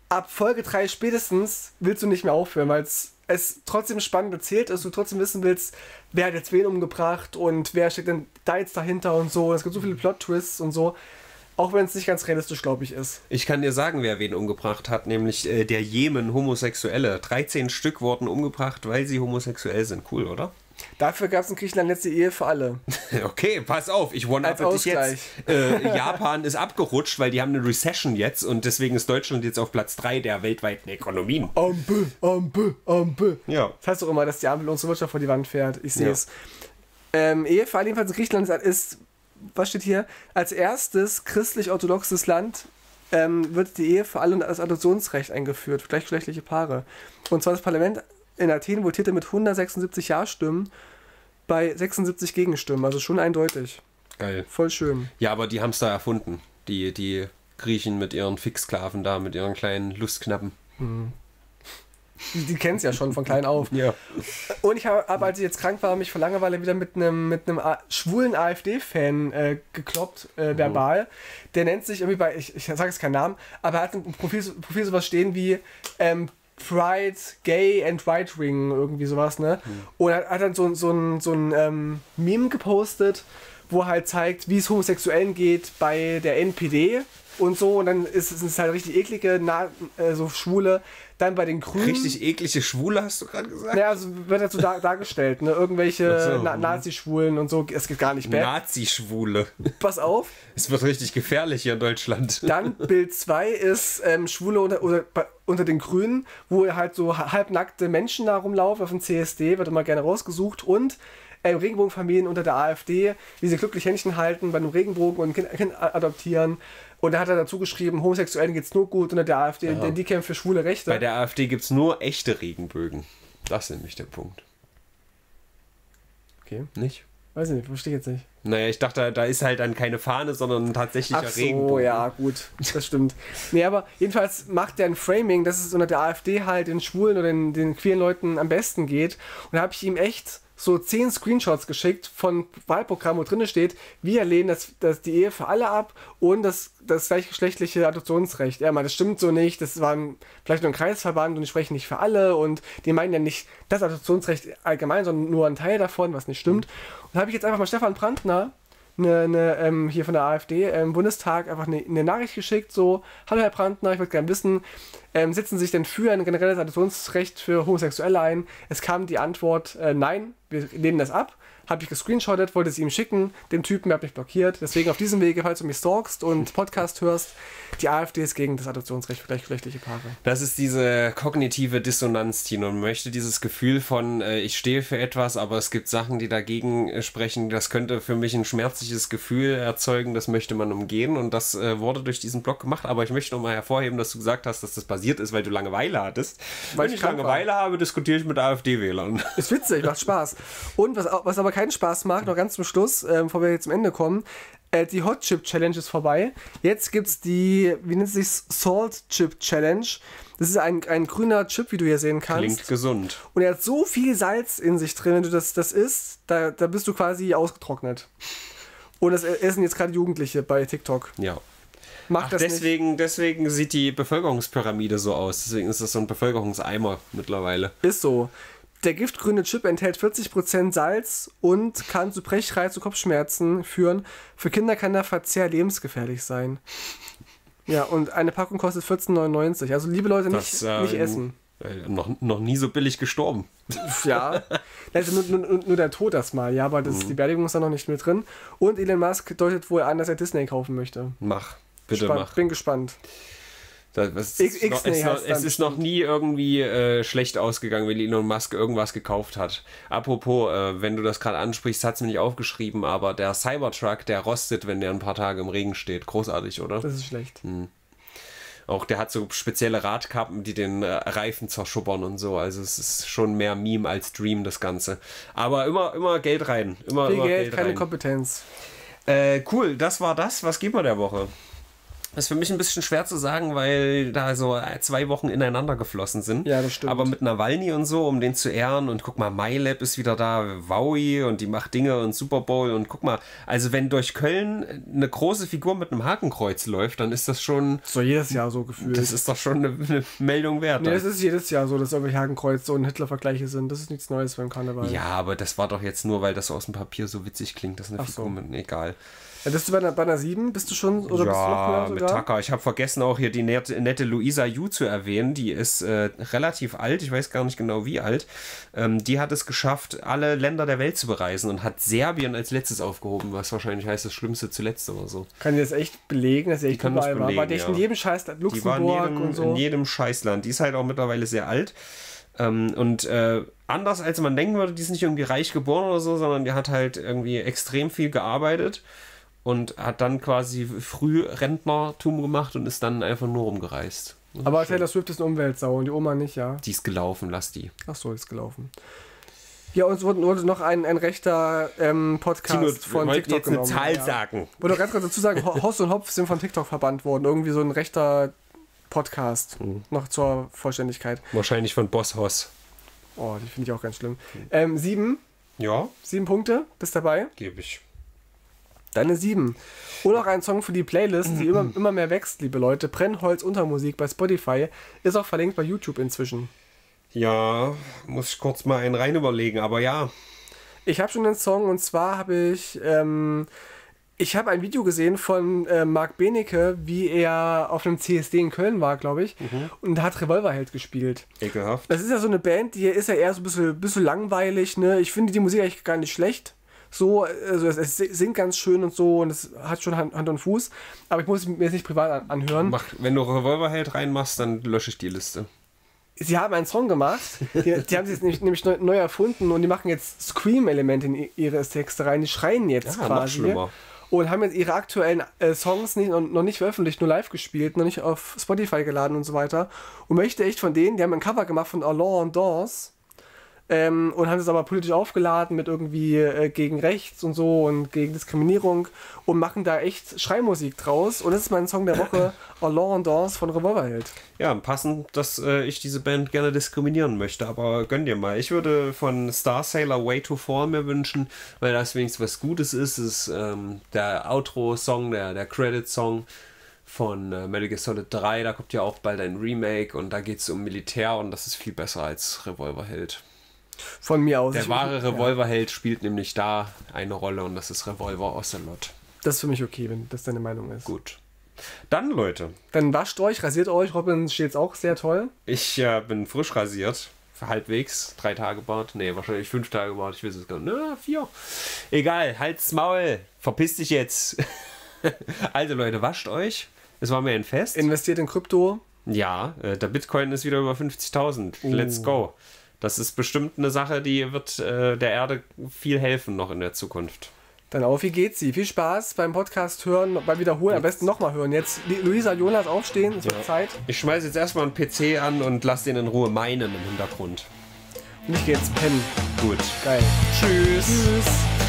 ab Folge 3 spätestens willst du nicht mehr aufhören, weil es es trotzdem spannend erzählt ist, du trotzdem wissen willst, wer hat jetzt wen umgebracht und wer steckt denn da jetzt dahinter und so. Es gibt so viele Plot-Twists und so. Auch wenn es nicht ganz realistisch, glaube ich, ist. Ich kann dir sagen, wer wen umgebracht hat, nämlich äh, der Jemen Homosexuelle. 13 Stück wurden umgebracht, weil sie homosexuell sind. Cool, oder? Dafür gab es in Griechenland letzte Ehe für alle. Okay, pass auf, ich up dich jetzt. Äh, Japan ist abgerutscht, weil die haben eine Recession jetzt und deswegen ist Deutschland jetzt auf Platz 3 der weltweiten Ökonomien. Ampel, Ampel, Ampel. Ja. Das heißt doch immer, dass die Ampel unsere Wirtschaft vor die Wand fährt. Ich sehe Ja. es. Ähm, Ehe für alle jedenfalls in Griechenland ist, was steht hier? Als erstes christlich-orthodoxes Land ähm, wird die Ehe für alle und das Adoptionsrecht eingeführt für gleichgeschlechtliche Paare. Und zwar das Parlament in Athen votierte mit 176 Ja-Stimmen bei 76 Gegenstimmen. Also schon eindeutig. Geil. Voll schön. Ja, aber die haben es da erfunden. Die, die Griechen mit ihren Fixsklaven da, mit ihren kleinen Lustknappen. Die, die kennen es ja schon von klein auf. Ja. Und ich habe, hab, als ich jetzt krank war, mich vor Langeweile wieder mit einem mit einem schwulen AfD-Fan äh, gekloppt, äh, verbal. Der nennt sich irgendwie bei, ich, ich sage jetzt keinen Namen, aber er hat im Profil, Profil sowas stehen wie ähm, Pride, Gay and Right Wing, irgendwie sowas, ne? Und er hat dann so, so ein, so ein ähm, Meme gepostet, wo er halt zeigt, wie es Homosexuellen geht bei der NPD und so. Und dann ist es halt richtig eklige, na, äh, so Schwule. Dann bei den Grünen. Richtig eklige Schwule, hast du gerade gesagt? Naja, also wird dazu dar dargestellt, ne? Irgendwelche so, Na mhm. Nazi-Schwulen und so, es geht gar nicht mehr. Nazi-Schwule. Pass auf. Es wird richtig gefährlich hier in Deutschland. Dann Bild 2 ist ähm, Schwule unter, oder, unter den Grünen, wo halt so halbnackte Menschen da rumlaufen auf dem CSD, wird immer gerne rausgesucht und ähm, Regenbogenfamilien unter der AfD, wie sie glücklich Händchen halten bei einem Regenbogen und ein Kind, kind adoptieren. Und da hat er dazu geschrieben, Homosexuellen geht's nur gut unter der AfD, denn die kämpfen für schwule Rechte. Bei der AfD gibt es nur echte Regenbögen. Das ist nämlich der Punkt. okay, Nicht? weiß ich nicht, verstehe ich jetzt nicht. Naja, ich dachte, da ist halt dann keine Fahne, sondern ein tatsächlicher Ach so, Regenbogen. ja, gut, das stimmt. nee, aber jedenfalls macht der ein Framing, dass es unter der AfD halt den Schwulen oder den, den queeren Leuten am besten geht. Und da habe ich ihm echt so zehn Screenshots geschickt von Wahlprogrammen, wo drin steht, wir lehnen das, das die Ehe für alle ab und das, das gleichgeschlechtliche Adoptionsrecht. Ja, mal, das stimmt so nicht, das war vielleicht nur ein Kreisverband und die sprechen nicht für alle und die meinen ja nicht das Adoptionsrecht allgemein, sondern nur ein Teil davon, was nicht stimmt. Und da habe ich jetzt einfach mal Stefan Brandner eine, eine ähm, hier von der AfD im Bundestag einfach eine, eine Nachricht geschickt, so, hallo Herr Brandner, ich würde gerne wissen, ähm, setzen Sie sich denn für ein generelles Adoptionsrecht für Homosexuelle ein? Es kam die Antwort, äh, nein, wir lehnen das ab. Habe ich gescreenshottet, wollte es ihm schicken, dem Typen, der hat mich blockiert. Deswegen auf diesem Wege, falls du mich stalkst und Podcast hörst, die AfD ist gegen das Adoptionsrecht für gleichgeschlechtliche Paare. Das ist diese kognitive Dissonanz, Tino. Man möchte dieses Gefühl von, äh, ich stehe für etwas, aber es gibt Sachen, die dagegen äh, sprechen. Das könnte für mich ein schmerzliches Gefühl erzeugen, das möchte man umgehen. Und das äh, wurde durch diesen Blog gemacht. Aber ich möchte nochmal hervorheben, dass du gesagt hast, dass das passiert ist, weil du Langeweile hattest. Weil Wenn ich Langeweile habe, diskutiere ich mit AfD-Wählern. Ist witzig, macht Spaß. Und was, was aber keinen Spaß macht, noch ganz zum Schluss, ähm, bevor wir jetzt zum Ende kommen, äh, die Hot Chip Challenge ist vorbei. Jetzt gibt es die, wie nennt sich Salt Chip Challenge. Das ist ein, ein grüner Chip, wie du hier sehen kannst. Klingt gesund. Und er hat so viel Salz in sich drin, wenn du das, das isst, da, da bist du quasi ausgetrocknet. Und das essen jetzt gerade Jugendliche bei TikTok. Ja. Macht Ach, das nicht. deswegen, deswegen sieht die Bevölkerungspyramide so aus. Deswegen ist das so ein Bevölkerungseimer mittlerweile. Ist so. Der giftgrüne Chip enthält 40% Salz und kann zu Brechreiz und Kopfschmerzen führen. Für Kinder kann der Verzehr lebensgefährlich sein. Ja, und eine Packung kostet 14,99. Also liebe Leute, nicht, Das, äh, nicht essen. Äh, noch, noch nie so billig gestorben. Ja. Also nur, nur, nur der Tod das mal, ja, aber das, Mhm. die Beerdigung ist da noch nicht mit drin. Und Elon Musk deutet wohl an, dass er Disney kaufen möchte. Mach. Bitte Spann- mach. Bin gespannt. Das, das ist noch, es, noch, es ist noch nie irgendwie äh, schlecht ausgegangen, wenn Elon Musk irgendwas gekauft hat. Apropos, äh, wenn du das gerade ansprichst, hat es mir nicht aufgeschrieben, aber der Cybertruck, der rostet, wenn der ein paar Tage im Regen steht. Großartig, oder? Das ist schlecht. Auch der hat so spezielle Radkappen, die den äh, Reifen zerschuppern und so. Also es ist schon mehr Meme als Dream, das Ganze. Aber immer, immer Geld rein. Immer, Viel immer Geld, Geld, keine rein. Kompetenz. Äh, cool, das war das. Was gibt wir der Woche? Das ist für mich ein bisschen schwer zu sagen, weil da so zwei Wochen ineinander geflossen sind. Ja, das stimmt. Aber mit Nawalny und so, um den zu ehren. Und guck mal, MyLab ist wieder da, Wowie und die macht Dinge und Super Bowl. Und guck mal, also wenn durch Köln eine große Figur mit einem Hakenkreuz läuft, dann ist das schon, So jedes Jahr so gefühlt. das ist doch schon eine, eine Meldung wert. nee, das ist jedes Jahr so, dass irgendwelche Hakenkreuze und Hitler-Vergleiche sind. Das ist nichts Neues beim Karneval. ja, aber das war doch jetzt nur, weil das so aus dem Papier so witzig klingt. Das ist eine Ach Figur so. mit, egal. Ja, bist du bei einer, bei einer 7? Bist du schon? Oder bist du noch ja, höher mit sogar? Tucker. Ich habe vergessen auch hier die nette, nette Luisa Yu zu erwähnen. Die ist äh, relativ alt, ich weiß gar nicht genau wie alt. Ähm, die hat es geschafft, alle Länder der Welt zu bereisen und hat Serbien als letztes aufgehoben, was wahrscheinlich heißt das Schlimmste zuletzt oder so. Kann die das echt belegen, dass sie echt überall war? War belegen, die echt in ja. jedem Scheiß Die war in Luxemburg jedem, und so? in jedem Scheißland. Die ist halt auch mittlerweile sehr alt. Ähm, und äh, anders als man denken würde, die ist nicht irgendwie reich geboren oder so, sondern die hat halt irgendwie extrem viel gearbeitet und hat dann quasi früh Rentnertum gemacht und ist dann einfach nur rumgereist. Aber Taylor Swift ist eine Umweltsau und die Oma nicht, ja. Die ist gelaufen, lass die. Ach so, ist gelaufen. Ja, uns wurde, wurde noch ein, ein rechter ähm, Podcast von TikTok jetzt eine genommen. Zahl ja. sagen. Wollte doch ganz kurz dazu sagen, Ho- Hoss und Hopf sind von TikTok verbannt worden. Irgendwie so ein rechter Podcast. Mhm. Noch zur Vollständigkeit. Wahrscheinlich von Boss Hoss. Oh, die finde ich auch ganz schlimm. Ähm, sieben. Ja, Sieben Punkte. Bist dabei? gebe ich. Deine sieben. Und auch ein Song für die Playlist, die immer, immer mehr wächst, liebe Leute. Brennholz Untermusik bei Spotify. Ist auch verlinkt bei YouTube inzwischen. Ja, muss ich kurz mal einen rein überlegen, aber ja. Ich habe schon einen Song und zwar habe ich. Ähm, ich habe ein Video gesehen von äh, Marc Benecke, wie er auf einem CSD in Köln war, glaube ich, und da hat Revolverheld gespielt. Ekelhaft. Das ist ja so eine Band, die ist ja eher so ein bisschen, bisschen langweilig, ne? Ich finde die Musik eigentlich gar nicht schlecht. So, also es, es singt ganz schön und so und es hat schon Hand, Hand und Fuß, aber ich muss es mir jetzt nicht privat an, anhören. Mach, wenn du Revolverheld reinmachst, dann lösche ich die Liste. Sie haben einen Song gemacht, die, die haben sie jetzt nämlich, nämlich neu, neu erfunden und die machen jetzt Scream-Elemente in ihre Texte rein, die schreien jetzt Ja, noch quasi. schlimmer. Und haben jetzt ihre aktuellen äh, Songs nicht, noch, noch nicht veröffentlicht, nur live gespielt, noch nicht auf Spotify geladen und so weiter. Und möchte echt von denen, die haben ein Cover gemacht von Alain Dance ähm, und haben es aber politisch aufgeladen mit irgendwie äh, gegen Rechts und so und gegen Diskriminierung und machen da echt Schreimusik draus. Und das ist mein Song der Woche, Alain Dance von Revolverheld. Ja, passend, dass äh, ich diese Band gerne diskriminieren möchte, aber gönn dir mal. Ich würde von Star Sailor Way to Fall mir wünschen, weil das wenigstens was Gutes ist. ist ähm, der Outro-Song, der, der Credit-Song von äh, Metal Gear Solid 3. Da kommt ja auch bald ein Remake und da geht es um Militär und das ist viel besser als Revolverheld. Von mir aus. Der wahre Revolverheld spielt nämlich da eine Rolle und das ist Revolver Ocelot. Das ist für mich okay, wenn das deine Meinung ist. Gut. Dann, Leute, Dann wascht euch, rasiert euch. Robin steht auch sehr toll. Ich äh, bin frisch rasiert. Halbwegs. Drei Tage Bart. Nee, wahrscheinlich fünf Tage Bart. Ich weiß es gar nicht. Na, vier. Egal. Halt's Maul. Verpiss dich jetzt. also, Leute, wascht euch. Es war mir ein Fest. Investiert in Krypto. ja, äh, der Bitcoin ist wieder über 50.000. Let's go. Das ist bestimmt eine Sache, die wird äh, der Erde viel helfen noch in der Zukunft. Dann auf, wie geht's sie? Viel Spaß beim Podcast hören, beim Wiederholen. Am besten nochmal hören. Jetzt Luisa, Jonas aufstehen. Es wird Zeit. Ich schmeiße jetzt erstmal einen PC an und lasse den in Ruhe meinen im Hintergrund. Und ich gehe jetzt pennen. Gut. Geil. Tschüss. Tschüss.